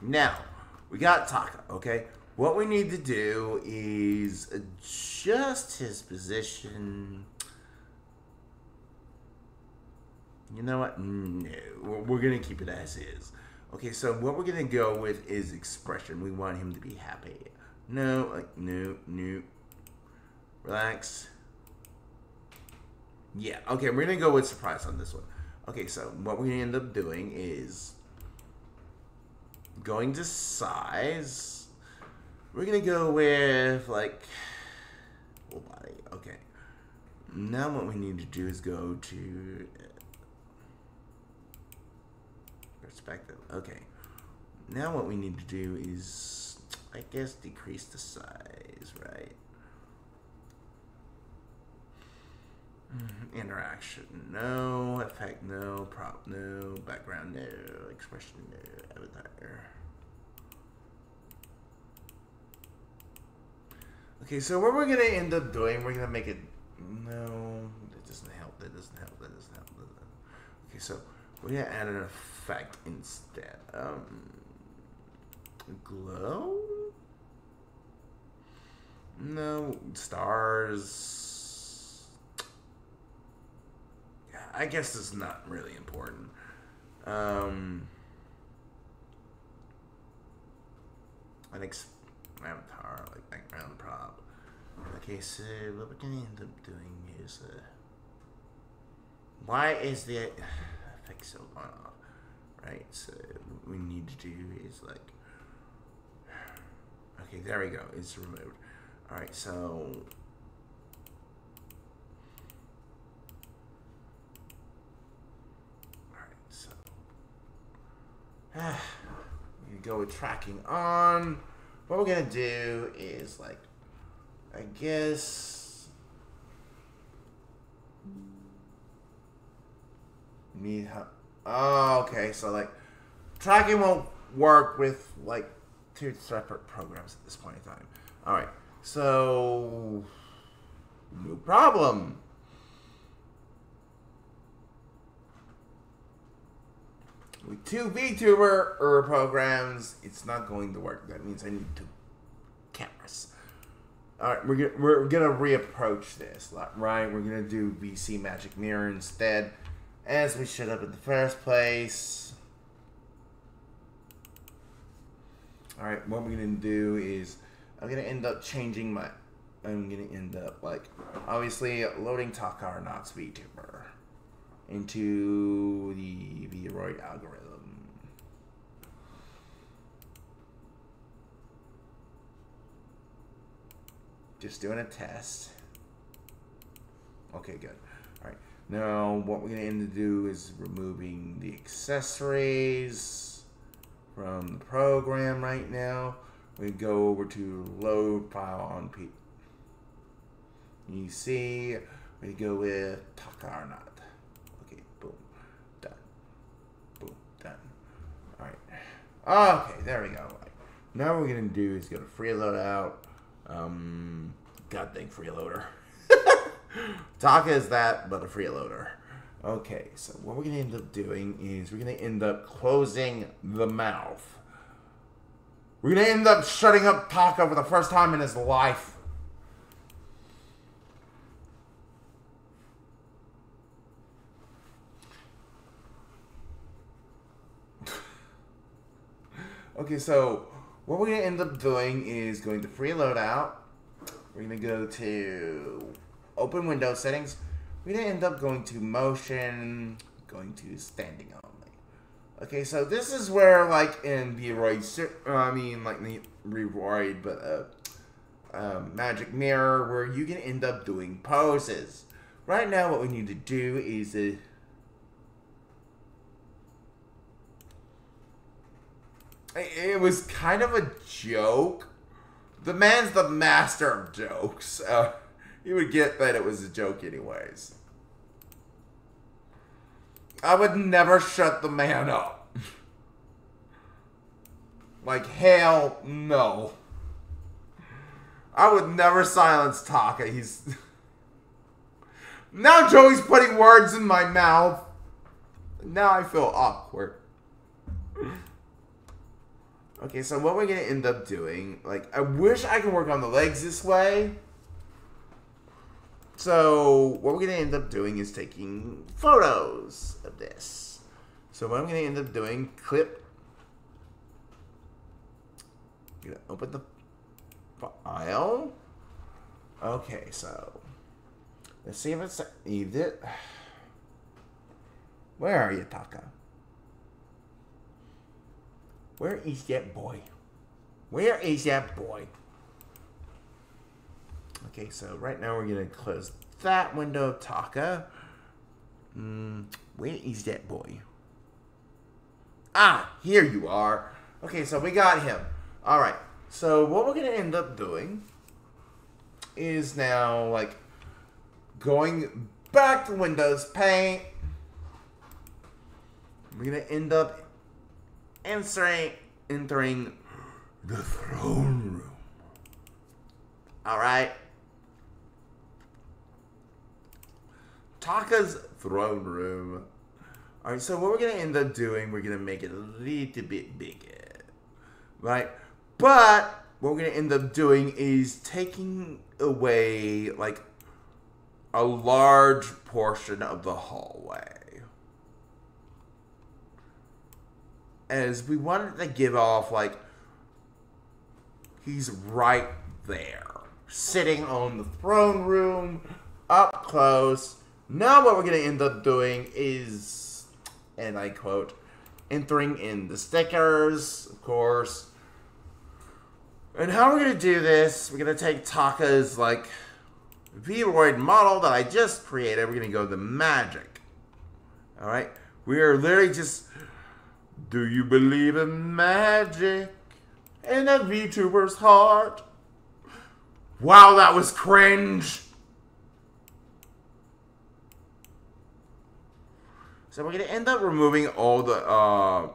Now, we got Taka, okay? What we need to do is adjust his position. You know what? Mm, no, we're, we're gonna keep it as is. Okay, so what we're gonna go with is expression. We want him to be happy. No, like no, no. Relax. Yeah, okay, we're gonna go with surprise on this one. Okay, so what we're gonna end up doing is going to size. We're gonna go with like full body. Okay. Now what we need to do is go to perspective. Okay. Now what we need to do is, I guess, decrease the size, right? Interaction, no. Effect, no. Prop, no. Background, no. Expression, no. Avatar. Okay, so what we're gonna end up doing, we're gonna make it. No, that doesn't help. That doesn't help. That doesn't help. That doesn't Okay, so we're gonna add an effect instead. Um, glow. No stars. Yeah, I guess it's not really important. Um, an ex- avatar, like background prop. Okay, so what we're gonna end up doing is, uh, why is the effect so on off? Right, so what we need to do is like, okay, there we go, it's removed. All right, so all right, so we go with tracking on. What we're gonna do is like, I guess need help. Oh, okay. So like, tracking won't work with like two separate programs at this point in time. All right. So no problem. With two VTuber er, programs, it's not going to work. That means I need two cameras. All right, we're gonna, we're gonna reapproach this, right? We're gonna do VC Magic Mirror instead, as we should have in the first place. All right, what we're gonna do is I'm gonna end up changing my. I'm gonna end up like obviously loading Takahata's VTuber into the Vroid algorithm. Just doing a test. Okay, good. All right. Now, what we're going to to do is removing the accessories from the program right now. We go over to load file on P. You see, we go with Takahata. Okay, boom, done, boom, done. All right. Okay, there we go. Now what we're gonna do is go to freeload out. Um, God dang freeloader. Taka is that, but a freeloader. Okay, so what we're gonna end up doing is we're gonna end up closing the mouth. We're gonna end up shutting up Taka for the first time in his life. okay, so what we're gonna end up doing is going to free loadout. We're gonna go to open window settings. We're gonna end up going to motion, going to standing only. Okay, so this is where, like in the Roy, I mean, like the Reroid, but uh, um, Magic Mirror, where you can end up doing poses. Right now, what we need to do is. Uh, it was kind of a joke. The man's the master of jokes. Uh, you would get that it was a joke anyways. I would never shut the man up. like, hell no. I would never silence Taka. He's. now Joey's putting words in my mouth. Now I feel awkward. Okay, so what we're gonna end up doing, like, I wish I could work on the legs this way. So what we're gonna end up doing is taking photos of this. So what I'm gonna end up doing, clip. I'm gonna open the file. Okay, so let's see if it's it. Where are you, Taka? Where is that boy? Where is that boy? Okay, so right now we're to close that window of Taka. Mm, where is that boy? Ah, here you are. Okay, so we got him. All right. So what we're to end up doing is now like going back to Windows Paint. We're to end up entering entering the throne room. All right. Taka's throne room. Alright, so what we're going to end up doing, we're going to make it a little bit bigger. Right? But what we're going to end up doing is taking away, like, a large portion of the hallway. As we wanted to give off, like, he's right there. Sitting on the throne room, up close now what we're to end up doing is, and I quote, entering in the stickers, of course. And how we're to do this, we're to take Taka's, like, Vroid model that I just created. We're to go the magic. Alright? We are literally just, do you believe in magic? In a VTuber's heart? Wow, that was cringe. So we're going to end up removing all the... Uh,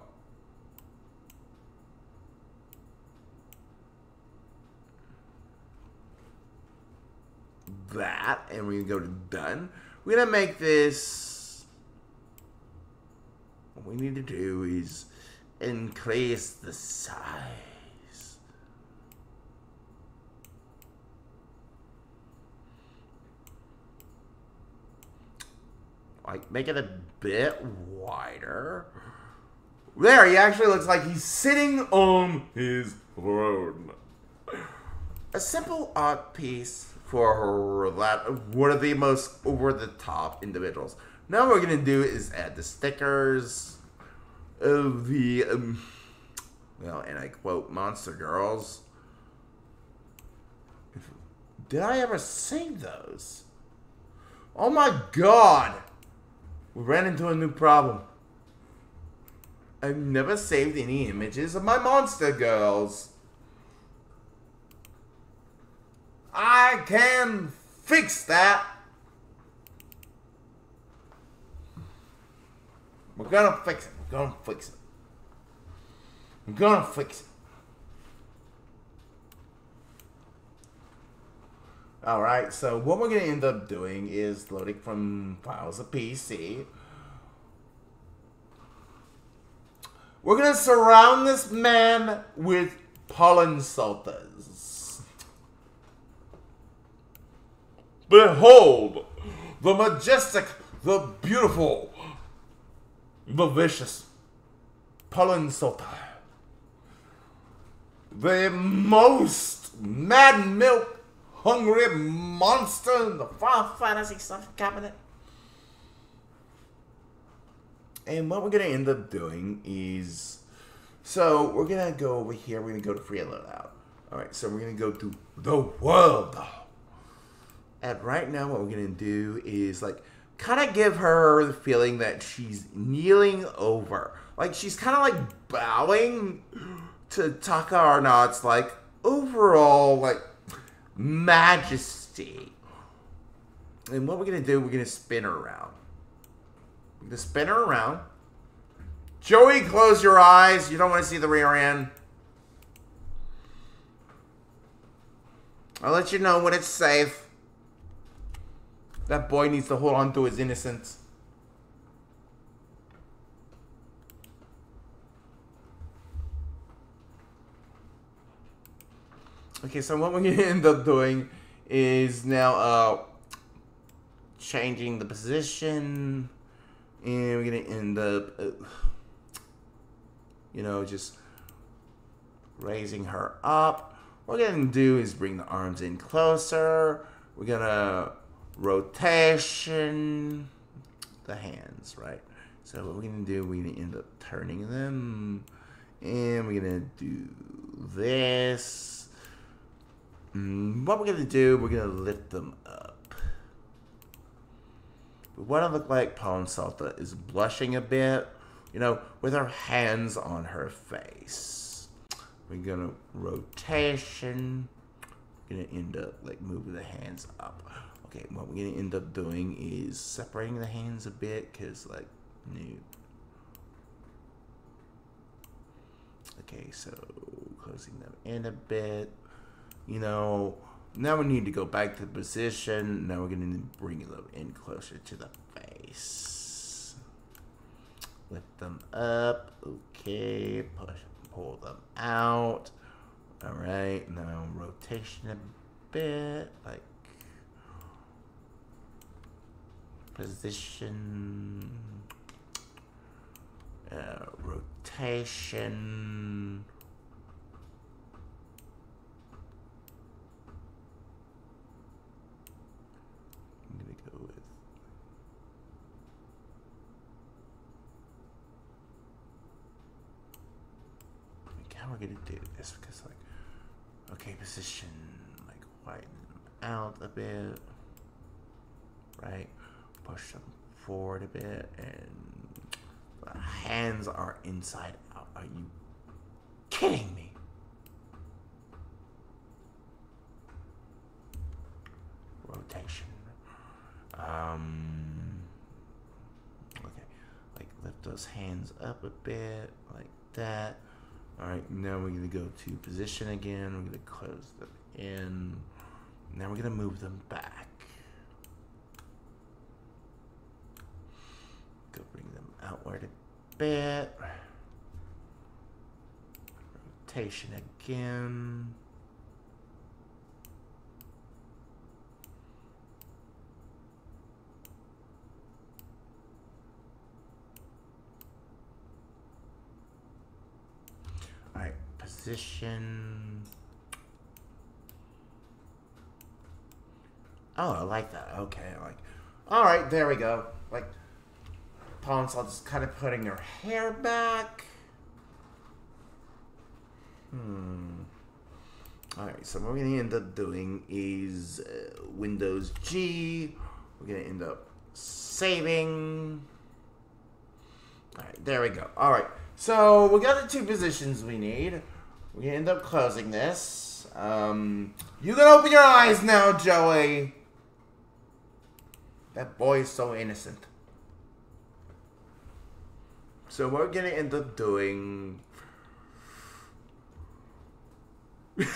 that, and we're going to go to done. We're going to make this... We need to do is increase the size. Like, make it a bit wider. There, he actually looks like he's sitting on his throne. A simple art piece for that one of the most over the top individuals. Now what we're gonna do is add the stickers of the um, well, and I quote Monster Girls. Did I ever save those? Oh my god! We ran into a new problem. I've never saved any images of my monster girls. I can fix that. We're gonna fix it. We're gonna fix it. We're gonna fix it. All right, so what we're gonna end up doing is loading from files of PC. We're gonna surround this man with Pollensaltas. Behold, the majestic, the beautiful, the vicious Pollensalta. The most mad milk hungry monster in the Final Fantasy cabinet. And what we're gonna end up doing is, so we're gonna go over here. We're gonna go to free loadout. All right, so we're gonna go to the world. And right now, what we're gonna do is like kind of give her the feeling that she's kneeling over, like she's kind of like bowing to Takahata's like overall like majesty. And what we're gonna do, we're gonna spin her around. We're gonna spin her around. Joey, close your eyes. You don't want to see the rear end. I'll let you know when it's safe. That boy needs to hold on to his innocence. Okay, so what we're gonna end up doing is now uh changing the position and we're gonna end up uh, you know just raising her up what we're gonna do is bring the arms in closer we're gonna rotation the hands right so what we're gonna do we're gonna end up turning them and we're gonna do this Mm, what we're to do, we're to lift them up. What I look like Pollensalta is blushing a bit, you know, with her hands on her face. We're to rotation. We're to end up like moving the hands up. Okay, what we're to end up doing is separating the hands a bit because like, new. Okay, so closing them in a bit you know, now we need to go back to the position. Now we're to bring it in closer to the face. Lift them up. Okay. Push, pull them out. All right. Now rotation a bit. Like position. Uh, rotation. I'm gonna go with how we're gonna do this because like okay position like widen out a bit right push them forward a bit and hands are inside out are you kidding me rotation um okay like lift those hands up a bit like that all right, now we're gonna go to position again. We're gonna close them in. Now we're gonna move them back. Go bring them outward a bit. Rotation again. All right, position. Oh, I like that. Okay, like, all right, there we go. Like, Pawn's just kind of putting her hair back. Hmm. All right, so what we're gonna end up doing is uh, Windows G. We're gonna end up saving. All right, there we go. All right, so we got the two positions we need. We end up closing this. Um, you can open your eyes now, Joey. That boy is so innocent. So we're gonna end up doing. He's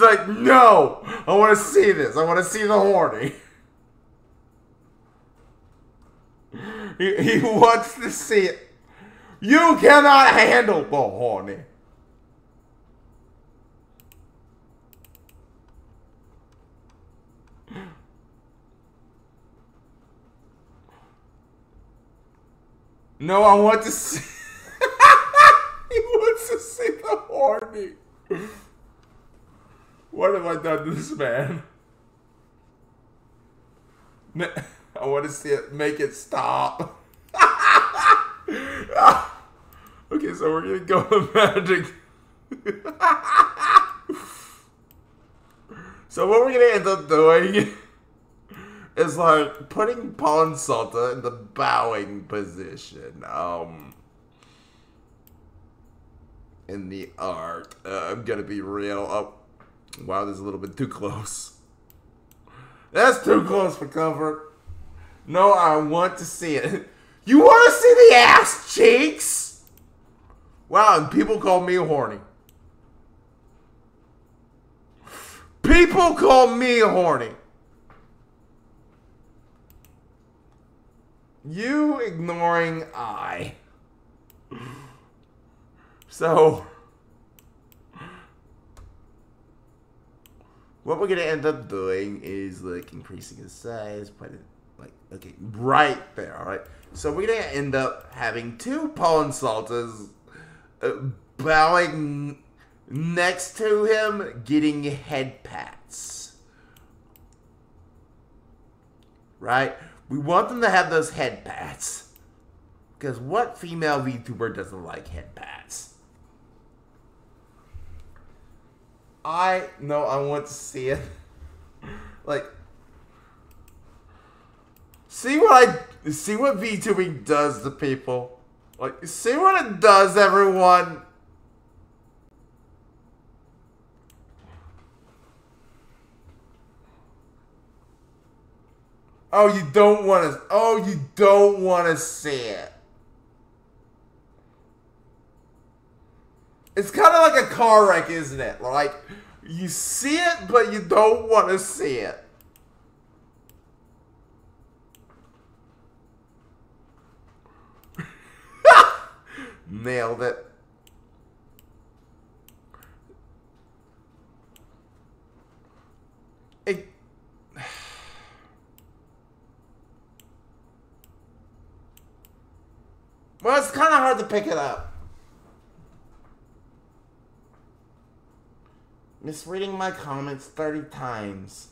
like, no, I want to see this. I want to see the horny. He, he wants to see it. You cannot handle the horny. No, I want to see. he wants to see the horny. What have I done to this man? I want to see it. Make it stop. okay, so we're gonna go with magic. so what we're gonna end up doing is like putting Pollensalta in the bowing position. Um, in the art, uh, I'm gonna be real. Oh, wow, this is a little bit too close. That's too close for comfort. No, I want to see it. You want to see the ass cheeks? Wow, and people call me horny. People call me horny. You ignoring I. So, what we're gonna end up doing is like increasing his size, it like okay, right there, all right. So we're gonna end up having two Pollensaltas uh, bowing next to him, getting head pats. Right? We want them to have those head pats. Because what female VTuber doesn't like head pats? I know I want to see it. like, see what I see what VTubing does to people. Like, see what it does, everyone. Oh, you don't want to. Oh, you don't want to see it. It's kind of like a car wreck, isn't it? Like, you see it, but you don't want to see it. Nailed it. It. Well, it's kind of hard to pick it up. Misreading my comments 30 times.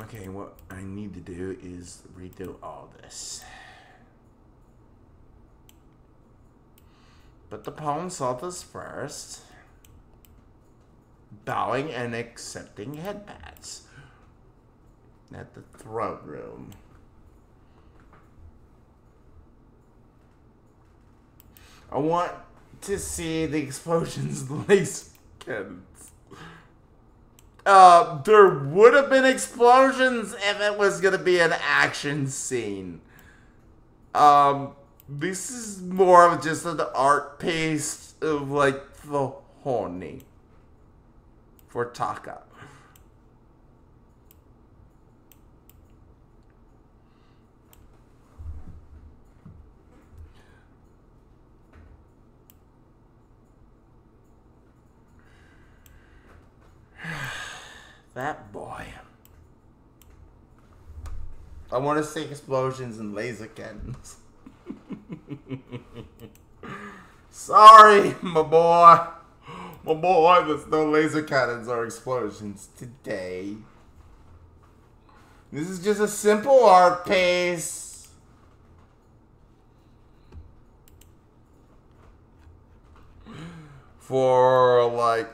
Okay, what I need to do is redo all this. Put the Pollensaltas first. Bowing and accepting headpats. At the throat room. I want to see the explosions lace cannons. Uh, there would have been explosions if it was gonna be an action scene. Um, this is more of just an art piece of like the horny for Taka. That boy. I want to see explosions and laser cannons. Sorry, my boy. My boy, there's no laser cannons or explosions today. This is just a simple art piece. For, like,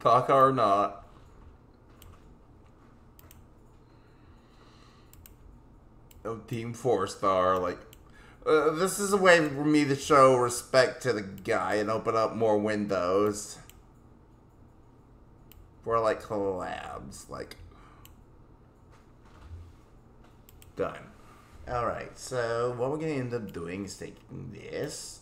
Takahata. Team Four Star, like Uh, this is a way for me to show respect to the guy and open up more windows for like collabs. Like, done. Alright, so what we're gonna end up doing is taking this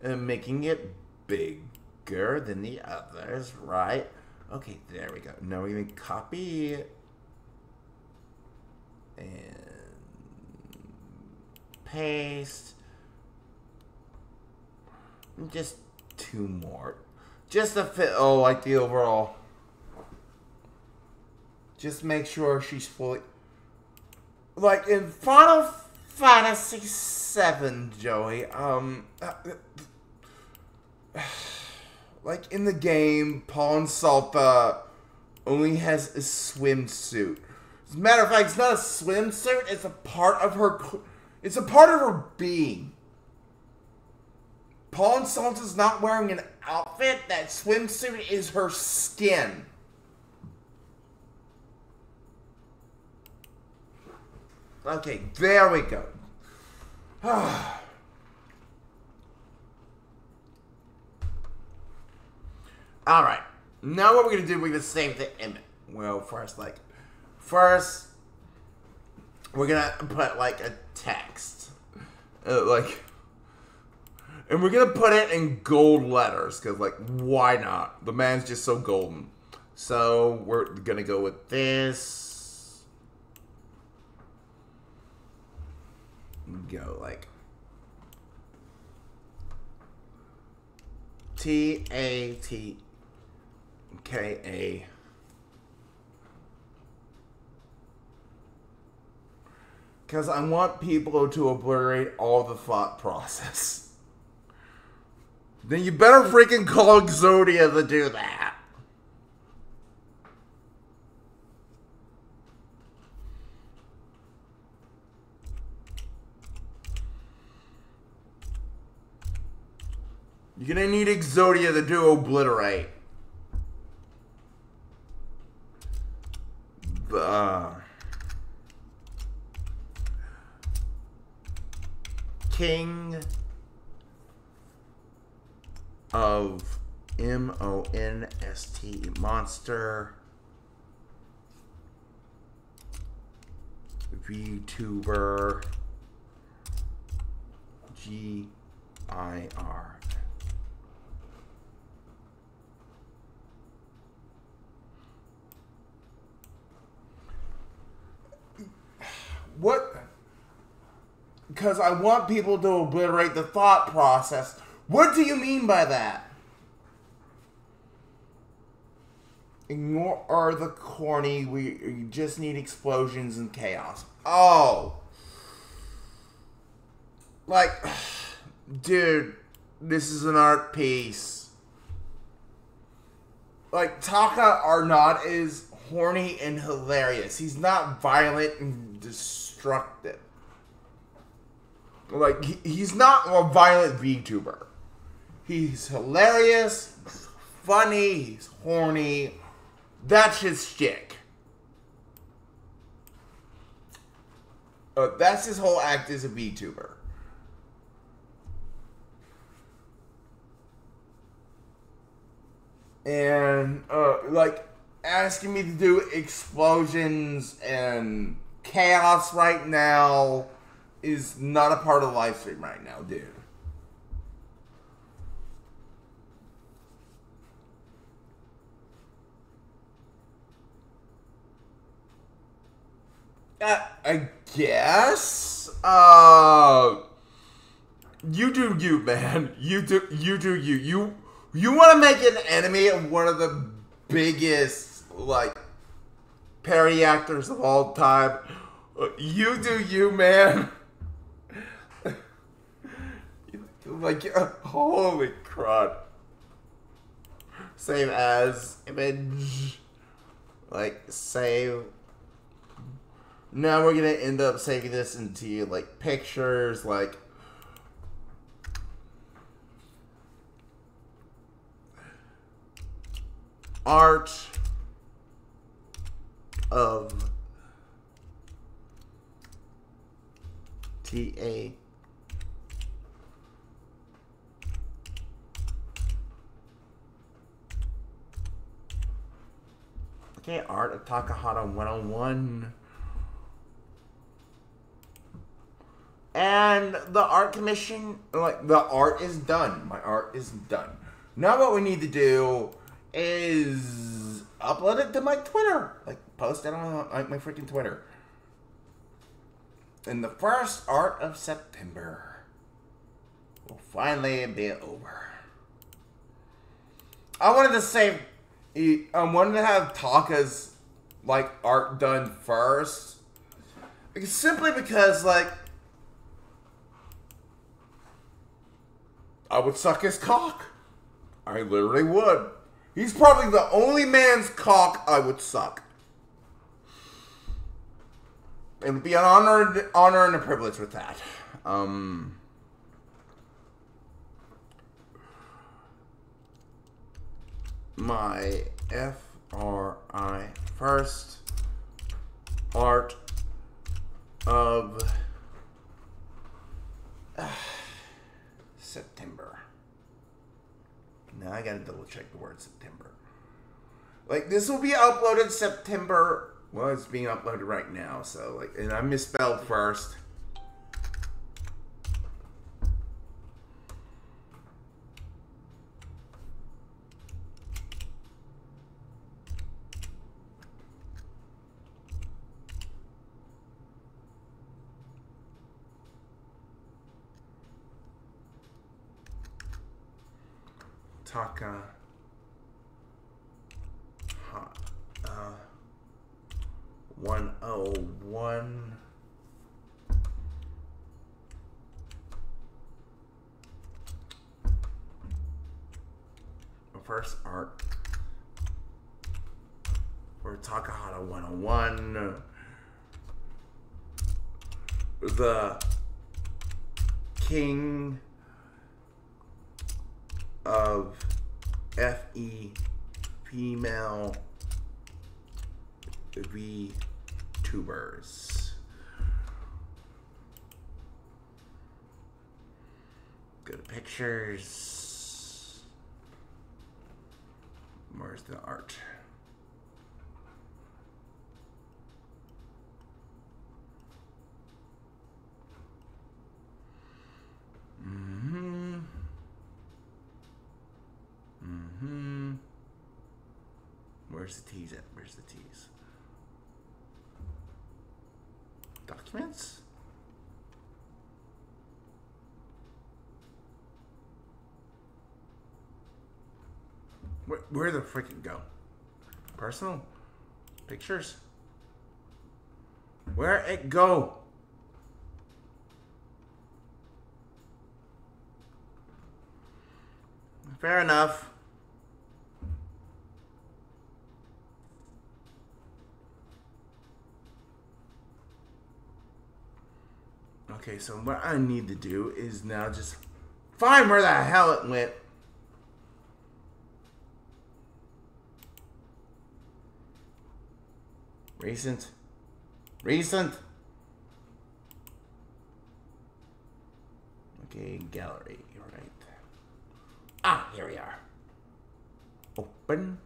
and making it bigger than the others, right? Okay, there we go. Now we're gonna copy and paste. Just two more. Just to fit, oh, like the overall. Just make sure she's fully. Like in Final Fantasy VII, Joey, um. Like in the game, Pollensalta only has a swimsuit. As a matter of fact, it's not a swimsuit, it's a part of her. It's a part of her being. Pollensalta's not wearing an outfit. That swimsuit is her skin. Okay, there we go. Alright. Now what we're gonna do, we're gonna save the image. Well, first, like, first, we're gonna put, like, a text. Uh, like, and we're gonna put it in gold letters, because, like, why not? The man's just so golden. So, we're gonna go with this. Go, like, T A T K A. Because I want people to obliterate all the thought process. Then you better freaking call Exodia to do that. You're gonna need Exodia to do obliterate. Uh, king of M O N S T monster VTuber G I R. What? Because I want people to obliterate the thought process. What do you mean by that? Ignore the corny. We, we just need explosions and chaos. Oh. Like, dude, this is an art piece. Like, Takahata is horny and hilarious. He's not violent and destructive. Like, he, he's not a violent VTuber. He's hilarious, funny, he's horny. That's his shtick. Uh, that's his whole act as a VTuber. And, uh, like, asking me to do explosions and chaos right now is not a part of the live stream right now, dude. Uh, I guess. Uh, you do you, man. You do you do you. You you want to make an enemy of one of the biggest like parody actors of all time. You do you, man. like, holy crud. Same as image. Like, save. Now we're gonna end up saving this into, like, pictures, like. Art of T A Okay, art of Takahata 101. And the art commission, like, the art is done. My art is done. Now what we need to do is upload it to my Twitter. Like, post it on like, my freaking Twitter. And the first art of September will finally be over. I wanted to save. I wanted to have Taka's like art done first, simply because like I would suck his cock. I literally would. He's probably the only man's cock I would suck. It would be an honor, honor and a privilege with that. Um, my FRI first art of uh, September. Now I gotta double check the word September. Like this will be uploaded September. Well, it's being uploaded right now, so like, and I misspelled first. Taka uh, 101 first art. For Takahata 101 the king of FE female VTubers. Go to pictures. Where's the art? Mm-hmm. Mm-hmm. Where's the T's at? Where's the T's? Where, where the freaking go? Personal? Pictures? Where it go? Fair enough. Okay, so what I need to do is now just find where the hell it went. Recent. Recent. Okay, gallery, right. Ah, here we are. Open.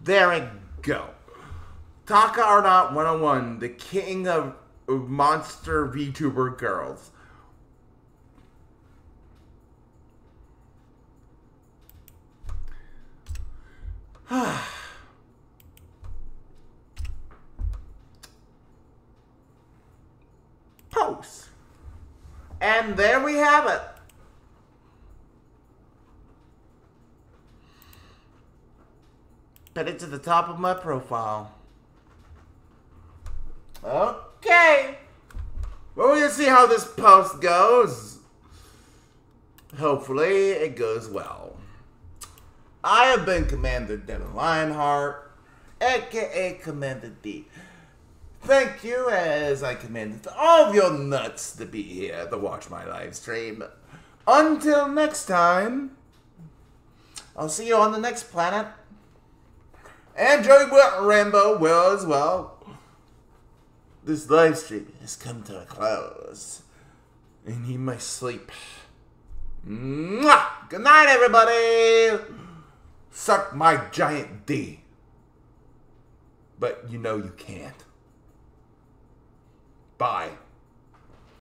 There we go. Takahata 101, the king of monster VTuber girls. Post. And there we have it. Put it to the top of my profile. Oh. Okay. Well, we're to see how this post goes. Hopefully, it goes well. I have been Commander Devin Lionheart, aka Commander D. Thank you as I commanded all of your nuts to be here to watch my live stream. Until next time, I'll see you on the next planet. And Joey Rambo will as well this live stream has come to a close. I need my sleep. Mwah! Good night, everybody! Suck my giant D. But you know you can't. Bye.